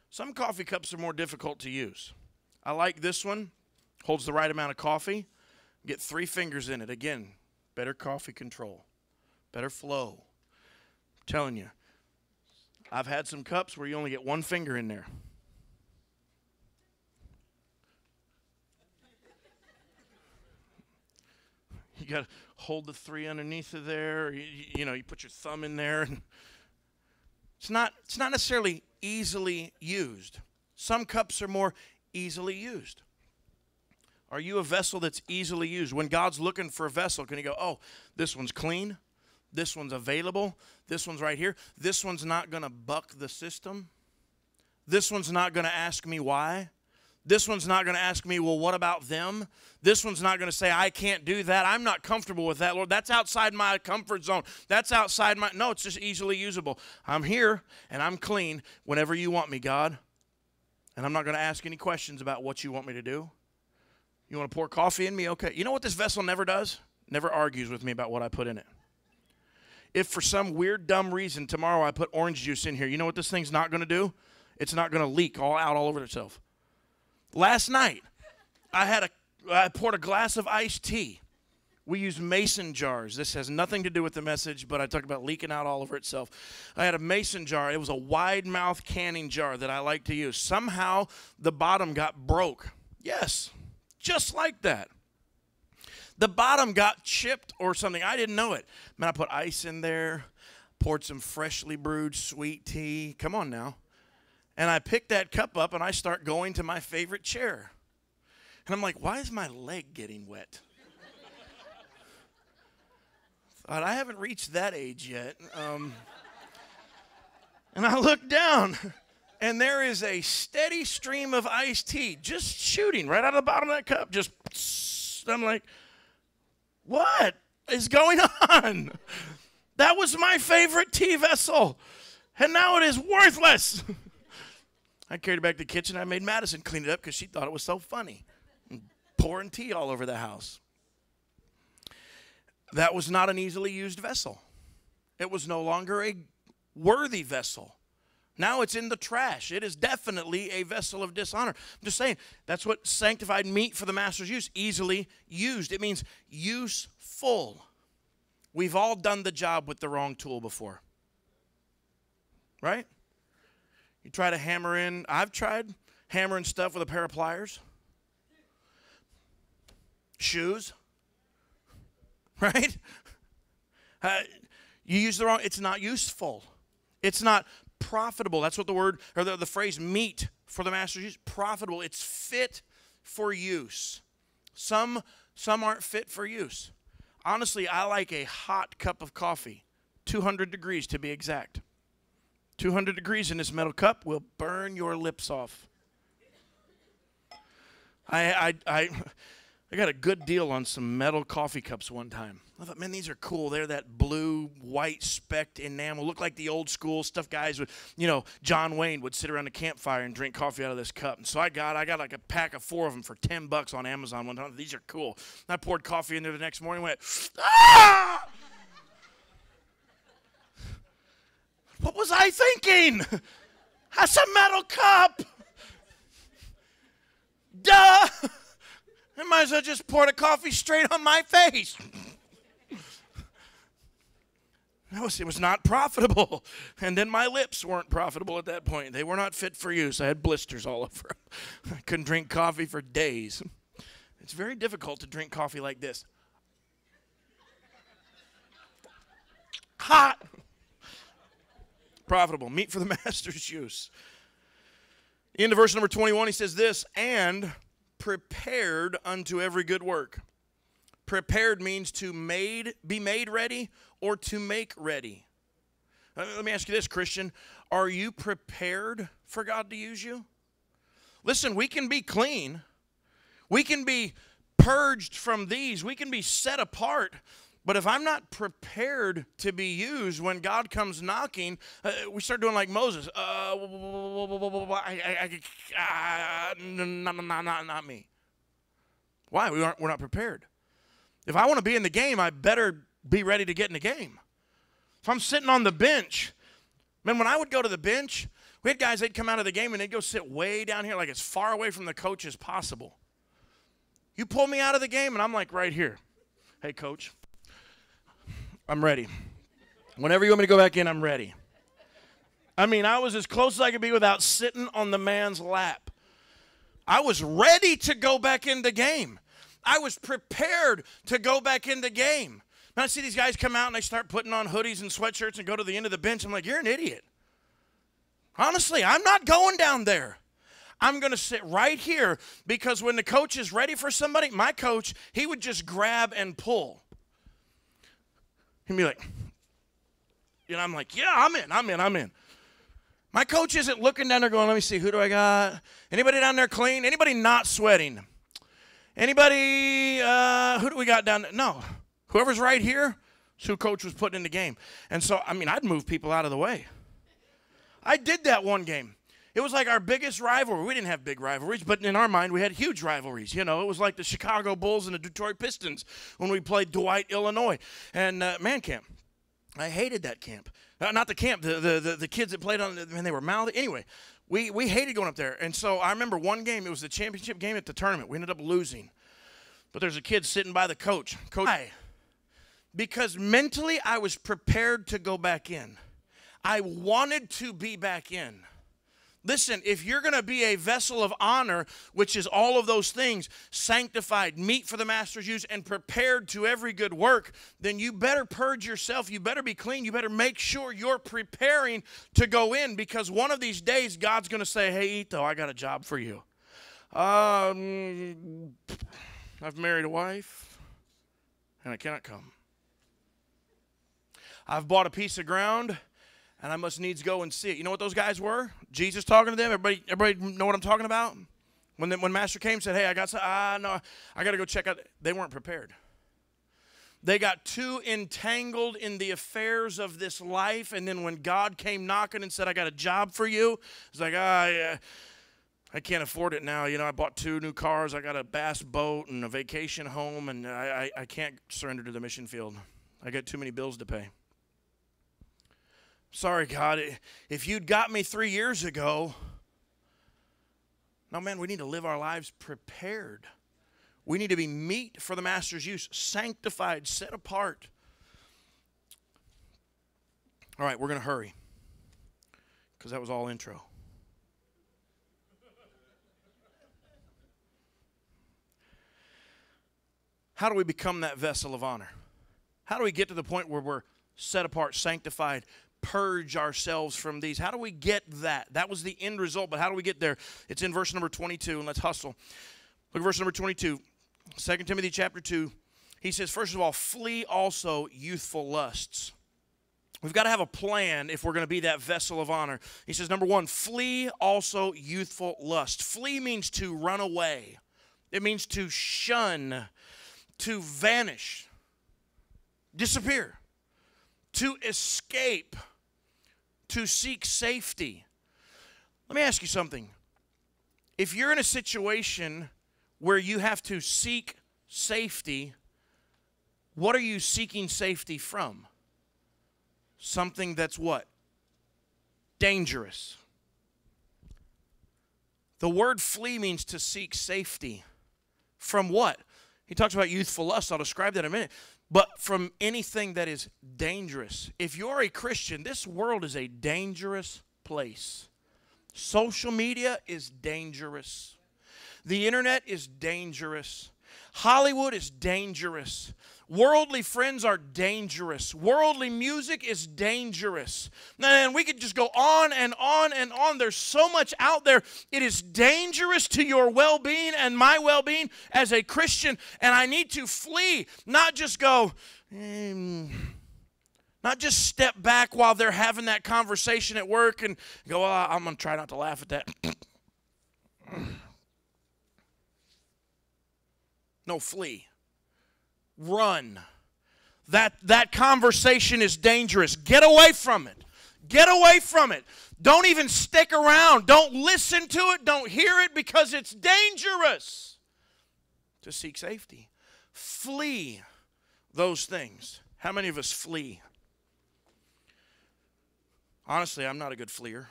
Some coffee cups are more difficult to use. I like this one, holds the right amount of coffee. Get three fingers in it. Again, better coffee control, better flow. I'm telling you, I've had some cups where you only get one finger in there. You got to hold the three underneath of there. You, you know, you put your thumb in there. And it's not. It's not necessarily easily used. Some cups are more easily used. Are you a vessel that's easily used? When God's looking for a vessel, can He go, oh, this one's clean, this one's available, this one's right here, this one's not going to buck the system, this one's not going to ask me why. This one's not going to ask me, well, what about them? This one's not going to say, I can't do that. I'm not comfortable with that, Lord. That's outside my comfort zone. That's outside my. No, it's just easily usable. I'm here and I'm clean whenever you want me, God. And I'm not going to ask any questions about what you want me to do. You want to pour coffee in me? Okay. You know what this vessel never does? Never argues with me about what I put in it. if for some weird, dumb reason tomorrow I put orange juice in here, you know what this thing's not going to do? It's not going to leak all out all over itself. Last night, I had a I poured a glass of iced tea. We use mason jars. This has nothing to do with the message, but I talk about leaking out all over itself. I had a mason jar. It was a wide mouth canning jar that I like to use. Somehow the bottom got broke. Yes, just like that. The bottom got chipped or something. I didn't know it. Man, I put ice in there, poured some freshly brewed sweet tea. Come on now. And I pick that cup up and I start going to my favorite chair. And I'm like, why is my leg getting wet? Thought I haven't reached that age yet. Um, and I look down and there is a steady stream of iced tea just shooting right out of the bottom of that cup. Just, I'm like, what is going on? That was my favorite tea vessel, and now it is worthless. I carried it back to the kitchen. I made Madison clean it up because she thought it was so funny. Pouring tea all over the house. That was not an easily used vessel. It was no longer a worthy vessel. Now it's in the trash. It is definitely a vessel of dishonor. I'm just saying, that's what sanctified meet for the master's use, easily used. It means useful. We've all done the job with the wrong tool before. Right? You try to hammer in, I've tried hammering stuff with a pair of pliers. Shoes. Right? Uh, you use the wrong, it's not useful. It's not profitable. That's what the word or the, the phrase meet for the master's use. Profitable. It's fit for use. Some some aren't fit for use. Honestly, I like a hot cup of coffee, 200 degrees to be exact. 200 degrees in this metal cup will burn your lips off. I, I, I, I got a good deal on some metal coffee cups one time. I thought, man, these are cool. They're that blue, white specked enamel. Look like the old school stuff guys would, you know, John Wayne would sit around a campfire and drink coffee out of this cup. And so I got, I got like a pack of four of them for 10 bucks on Amazon one time. These are cool. And I poured coffee in there the next morning went, ah! What was I thinking? That's a metal cup. Duh. I might as well just pour the coffee straight on my face. It was, it was not profitable. And then my lips weren't profitable at that point. They were not fit for use. I had blisters all over them. I couldn't drink coffee for days. It's very difficult to drink coffee like this. Hot. Profitable. Meet for the master's use. Into verse number 21, he says this, and prepared unto every good work. Prepared means to made be made ready or to make ready. Uh, let me ask you this, Christian. Are you prepared for God to use you? Listen, we can be clean. We can be purged from these. We can be set apart. But if I'm not prepared to be used when God comes knocking, uh, we start doing like Moses. Not, not me. Why? We aren't, we're not prepared. If I want to be in the game, I better be ready to get in the game. If I'm sitting on the bench, man, when I would go to the bench, we had guys, they'd come out of the game and they'd go sit way down here, like as far away from the coach as possible. You pull me out of the game, and I'm like right here. Hey, coach, I'm ready. Whenever you want me to go back in, I'm ready. I mean, I was as close as I could be without sitting on the man's lap. I was ready to go back in the game. I was prepared to go back in the game. Now I see these guys come out and they start putting on hoodies and sweatshirts and go to the end of the bench. I'm like, you're an idiot. Honestly, I'm not going down there. I'm going to sit right here because when the coach is ready for somebody, my coach, he would just grab and pull. He'd be like, you know, I'm like, yeah, I'm in, I'm in, I'm in. My coach isn't looking down there going, let me see, who do I got? Anybody down there clean? Anybody not sweating? Anybody, uh, who do we got down there? No. Whoever's right here is who coach was putting in the game. And so, I mean, I'd move people out of the way. I did that one game. It was like our biggest rivalry. We didn't have big rivalries, but in our mind, we had huge rivalries. You know, it was like the Chicago Bulls and the Detroit Pistons when we played Dwight, Illinois, and uh, man camp. I hated that camp. Uh, not the camp, the, the, the, the kids that played on it, and they were mouthy. Anyway, we, we hated going up there. And so I remember one game, it was the championship game at the tournament. We ended up losing. But there's a kid sitting by the coach. Coach, Why? because mentally I was prepared to go back in. I wanted to be back in. Listen, if you're going to be a vessel of honor, which is all of those things, sanctified, meet for the master's use, and prepared to every good work, then you better purge yourself. You better be clean. You better make sure you're preparing to go in because one of these days God's going to say, Hey, Ito, I got a job for you. Um, I've married a wife and I cannot come. I've bought a piece of ground and I must needs go and see it. You know what those guys were? Jesus talking to them. Everybody, everybody know what I'm talking about? When, the, when Master came and said, hey, I got ah, no, I got to go check out. They weren't prepared. They got too entangled in the affairs of this life. And then when God came knocking and said, I got a job for you, it's like, ah, yeah, I can't afford it now. You know, I bought two new cars. I got a bass boat and a vacation home, and I, I, I can't surrender to the mission field. I got too many bills to pay. Sorry, God, if you'd got me three years ago, no, man, we need to live our lives prepared. We need to be meet for the Master's use, sanctified, set apart. All right, we're going to hurry because that was all intro. How do we become that vessel of honor? How do we get to the point where we're set apart, sanctified, purge ourselves from these. How do we get that? That was the end result, but how do we get there? It's in verse number 22, and let's hustle. Look at verse number 22, 2 Timothy chapter 2. He says, first of all, flee also youthful lusts. We've got to have a plan if we're going to be that vessel of honor. He says, number one, flee also youthful lust. Flee means to run away, it means to shun, to vanish, disappear to escape, to seek safety. Let me ask you something. If you're in a situation where you have to seek safety, what are you seeking safety from? Something that's what? Dangerous. The word flee means to seek safety. From what? He talks about youthful lust. I'll describe that in a minute but from anything that is dangerous. If you're a Christian, this world is a dangerous place. Social media is dangerous. The internet is dangerous. Hollywood is dangerous. Worldly friends are dangerous. Worldly music is dangerous. And we could just go on and on and on. There's so much out there. It is dangerous to your well being and my well being as a Christian. And I need to flee, not just go, mm, not just step back while they're having that conversation at work and go, well, I'm going to try not to laugh at that. No, flee run. That, that conversation is dangerous. Get away from it. Get away from it. Don't even stick around. Don't listen to it. Don't hear it because it's dangerous to seek safety. Flee those things. How many of us flee? Honestly, I'm not a good fleer.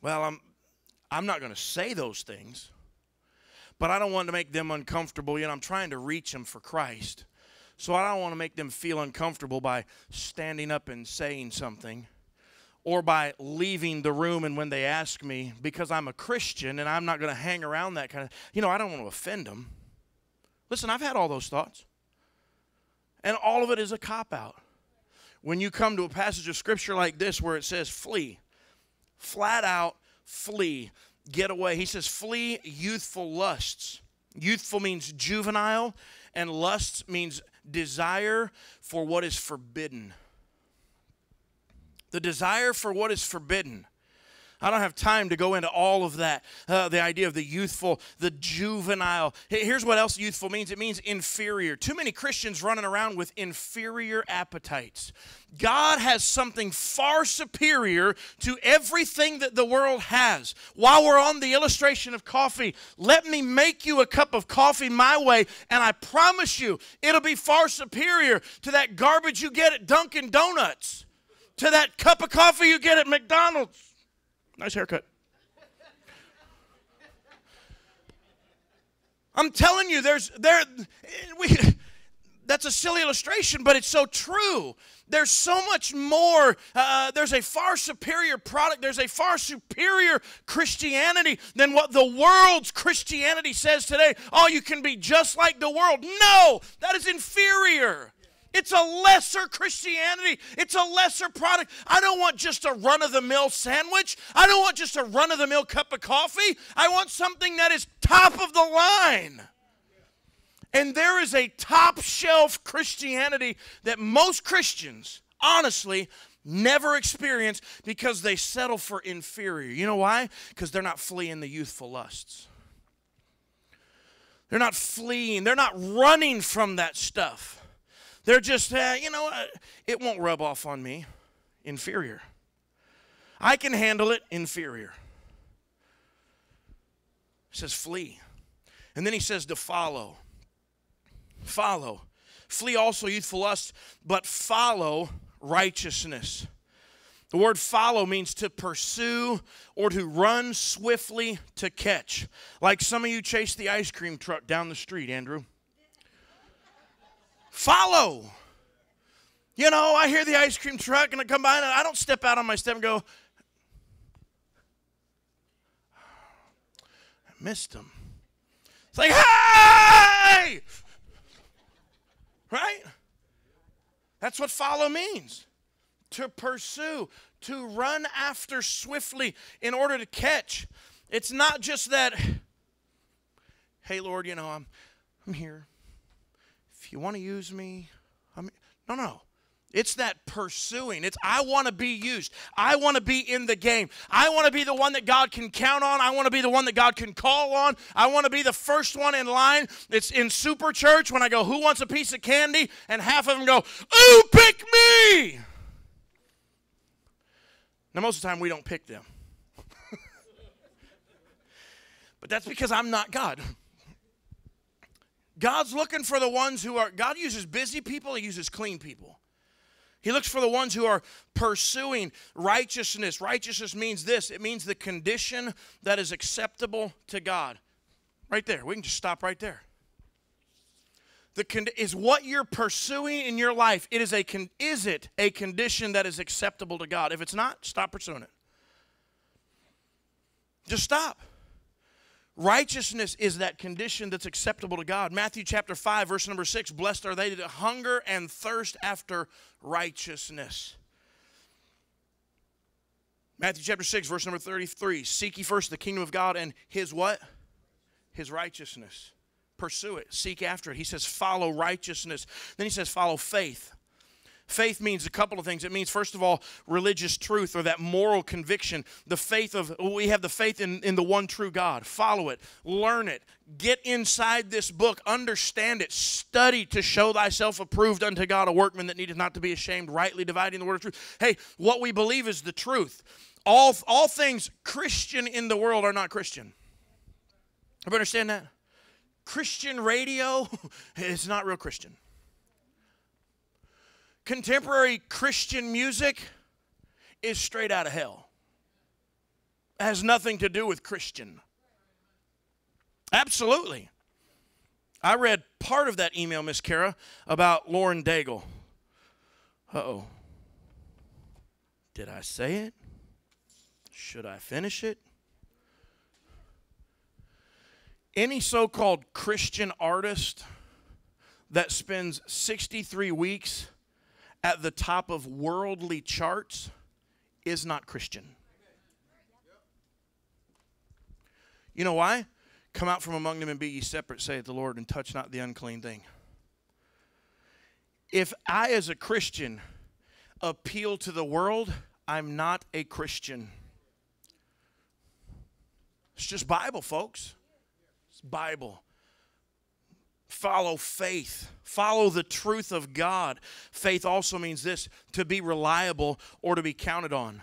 Well, I'm I'm not going to say those things but I don't want to make them uncomfortable. You know, I'm trying to reach them for Christ. So I don't want to make them feel uncomfortable by standing up and saying something or by leaving the room and when they ask me because I'm a Christian and I'm not going to hang around that kind of you know I don't want to offend them. Listen, I've had all those thoughts. And all of it is a cop out. When you come to a passage of scripture like this where it says flee, flat out flee get away. He says, flee youthful lusts. Youthful means juvenile, and lusts means desire for what is forbidden. The desire for what is forbidden. I don't have time to go into all of that. Uh, the idea of the youthful, the juvenile. Here's what else youthful means it means inferior. Too many Christians running around with inferior appetites. God has something far superior to everything that the world has. While we're on the illustration of coffee, let me make you a cup of coffee my way, and I promise you it'll be far superior to that garbage you get at Dunkin' Donuts, to that cup of coffee you get at McDonald's. Nice haircut. I'm telling you, there's there we that's a silly illustration, but it's so true. There's so much more. Uh, there's a far superior product. There's a far superior Christianity than what the world's Christianity says today. Oh, you can be just like the world. No, that is inferior. It's a lesser Christianity. It's a lesser product. I don't want just a run of the mill sandwich. I don't want just a run of the mill cup of coffee. I want something that is top of the line. And there is a top shelf Christianity that most Christians, honestly, never experience because they settle for inferior. You know why? Because they're not fleeing the youthful lusts. They're not fleeing, they're not running from that stuff. They're just, uh, you know, uh, it won't rub off on me. Inferior. I can handle it. Inferior. He says, flee. And then he says to follow. Follow. Flee also youthful lust, but follow righteousness. The word follow means to pursue or to run swiftly to catch. Like some of you chase the ice cream truck down the street, Andrew. Follow. You know, I hear the ice cream truck and I come by and I don't step out on my step and go, I missed him. It's like, hey! Right? That's what follow means to pursue, to run after swiftly in order to catch. It's not just that, hey, Lord, you know, I'm, I'm here you want to use me, I mean, no, no. It's that pursuing. It's I want to be used. I want to be in the game. I want to be the one that God can count on. I want to be the one that God can call on. I want to be the first one in line. It's in super church when I go, "Who wants a piece of candy?" and half of them go, "Ooh, pick me." Now most of the time we don't pick them. but that's because I'm not God. God's looking for the ones who are, God uses busy people, He uses clean people. He looks for the ones who are pursuing righteousness. Righteousness means this it means the condition that is acceptable to God. Right there. We can just stop right there. The con- is what you're pursuing in your life. It is a con- is it a condition that is acceptable to God? If it's not, stop pursuing it. Just stop. Righteousness is that condition that's acceptable to God. Matthew chapter 5, verse number 6 Blessed are they that hunger and thirst after righteousness. Matthew chapter 6, verse number 33 Seek ye first the kingdom of God and his what? His righteousness. Pursue it, seek after it. He says, follow righteousness. Then he says, follow faith. Faith means a couple of things. It means, first of all, religious truth or that moral conviction. The faith of, we have the faith in, in the one true God. Follow it, learn it, get inside this book, understand it, study to show thyself approved unto God, a workman that needeth not to be ashamed, rightly dividing the word of truth. Hey, what we believe is the truth. All, all things Christian in the world are not Christian. Everybody understand that? Christian radio is not real Christian. Contemporary Christian music is straight out of hell. It has nothing to do with Christian. Absolutely. I read part of that email, Miss Kara, about Lauren Daigle. Uh oh. Did I say it? Should I finish it? Any so called Christian artist that spends 63 weeks at the top of worldly charts is not Christian. You know why? Come out from among them and be ye separate, saith the Lord, and touch not the unclean thing. If I, as a Christian, appeal to the world, I'm not a Christian. It's just Bible, folks. It's Bible. Follow faith. Follow the truth of God. Faith also means this to be reliable or to be counted on.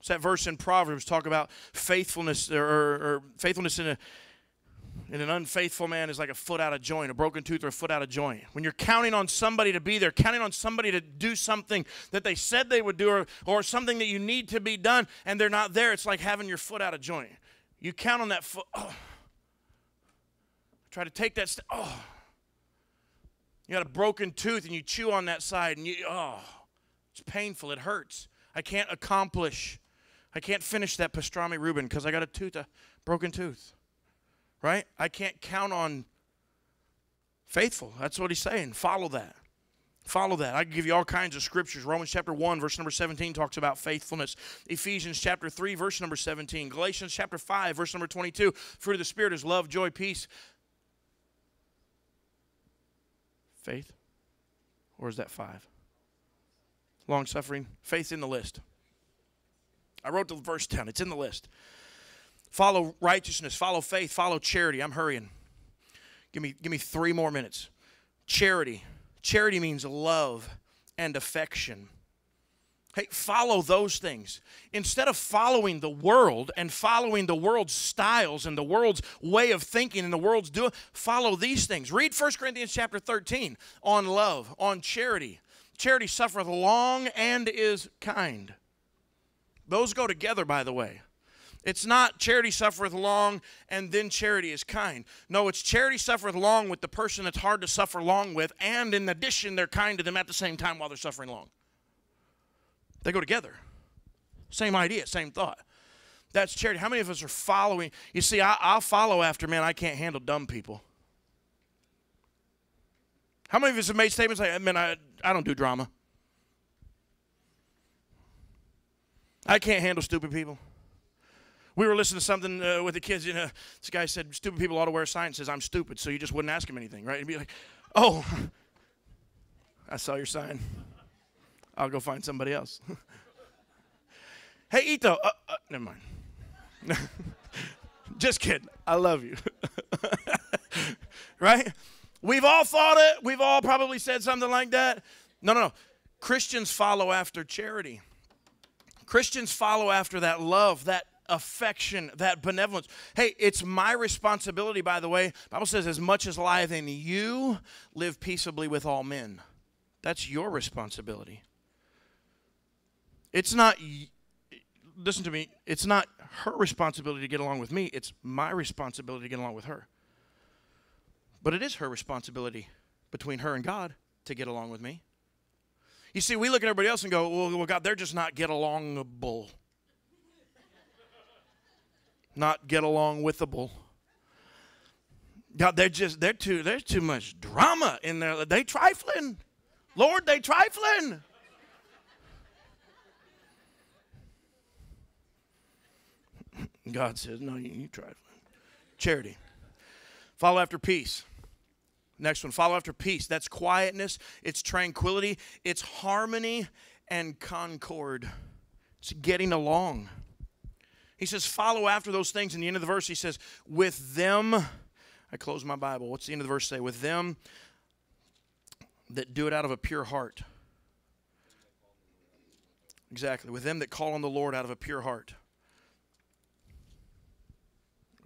It's that verse in Proverbs talk about faithfulness or, or faithfulness in a in an unfaithful man is like a foot out of joint, a broken tooth or a foot out of joint. When you're counting on somebody to be there, counting on somebody to do something that they said they would do or, or something that you need to be done and they're not there, it's like having your foot out of joint. You count on that foot. Oh. Try to take that step. Oh. You got a broken tooth and you chew on that side and you, oh, it's painful. It hurts. I can't accomplish. I can't finish that pastrami Reuben because I got a tooth, a broken tooth right? I can't count on faithful. That's what he's saying. Follow that. Follow that. I can give you all kinds of scriptures. Romans chapter 1, verse number 17 talks about faithfulness. Ephesians chapter 3, verse number 17. Galatians chapter 5, verse number 22. Fruit of the Spirit is love, joy, peace. Faith? Or is that five? Long suffering. Faith in the list. I wrote the verse down, it's in the list. Follow righteousness, follow faith, follow charity. I'm hurrying. Give me, give me three more minutes. Charity. Charity means love and affection. Hey, follow those things. Instead of following the world and following the world's styles and the world's way of thinking and the world's doing, follow these things. Read 1 Corinthians chapter 13 on love, on charity. Charity suffereth long and is kind. Those go together, by the way. It's not charity suffereth long and then charity is kind. No, it's charity suffereth long with the person that's hard to suffer long with, and in addition, they're kind to them at the same time while they're suffering long. They go together. Same idea, same thought. That's charity. How many of us are following? You see, I, will follow after man, I can't handle dumb people. How many of us have made statements like, man, I, I don't do drama? I can't handle stupid people. We were listening to something uh, with the kids. You know, this guy said, "Stupid people ought to wear a sign that says I'm stupid," so you just wouldn't ask him anything, right? And be like, "Oh, I saw your sign. I'll go find somebody else." hey, Ito. Uh, uh, never mind. just kidding. I love you. right? We've all thought it. We've all probably said something like that. No, no, no. Christians follow after charity. Christians follow after that love, that affection, that benevolence. Hey, it's my responsibility, by the way. Bible says, as much as lieth in you, live peaceably with all men. That's your responsibility. It's not, listen to me, it's not her responsibility to get along with me, it's my responsibility to get along with her. But it is her responsibility between her and God to get along with me. You see, we look at everybody else and go, well, well God, they're just not get alongable not get along withable. God, they're just they're too there's too much drama in there. They trifling. Lord, they trifling. God says, No, you, you trifling. Charity. Follow after peace. Next one, follow after peace. That's quietness, it's tranquility, it's harmony and concord. It's getting along. He says, follow after those things. In the end of the verse, he says, with them, I close my Bible. What's the end of the verse say? With them that do it out of a pure heart. Exactly. With them that call on the Lord out of a pure heart.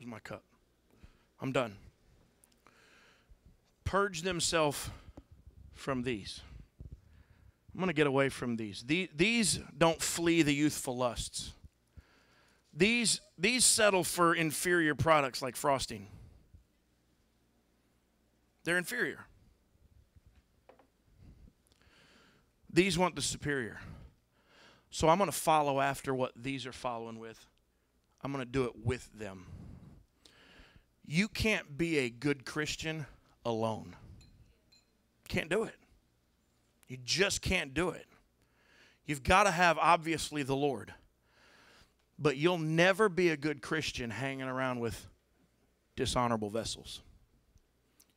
Where's my cup? I'm done. Purge themselves from these. I'm going to get away from these. These don't flee the youthful lusts. These, these settle for inferior products like frosting. They're inferior. These want the superior. So I'm going to follow after what these are following with. I'm going to do it with them. You can't be a good Christian alone. Can't do it. You just can't do it. You've got to have, obviously, the Lord. But you'll never be a good Christian hanging around with dishonorable vessels.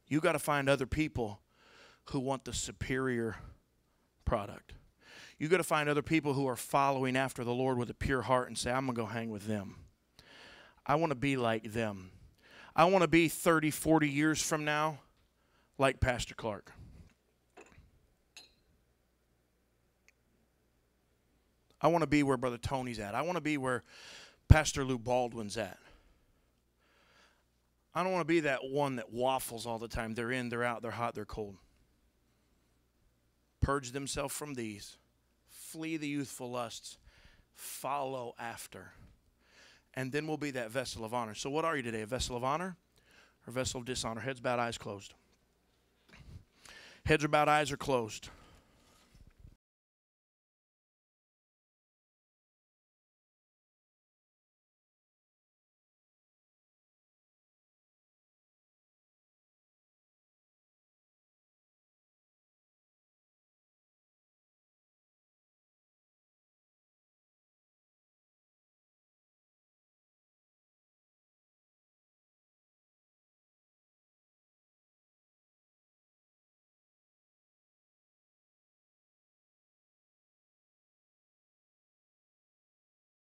You got to find other people who want the superior product. You got to find other people who are following after the Lord with a pure heart and say, I'm going to go hang with them. I want to be like them. I want to be 30, 40 years from now like Pastor Clark. I want to be where Brother Tony's at. I want to be where Pastor Lou Baldwin's at. I don't want to be that one that waffles all the time. They're in, they're out, they're hot, they're cold. Purge themselves from these. Flee the youthful lusts. Follow after. And then we'll be that vessel of honor. So, what are you today? A vessel of honor or vessel of dishonor? Heads bowed, eyes closed. Heads are bowed, eyes are closed.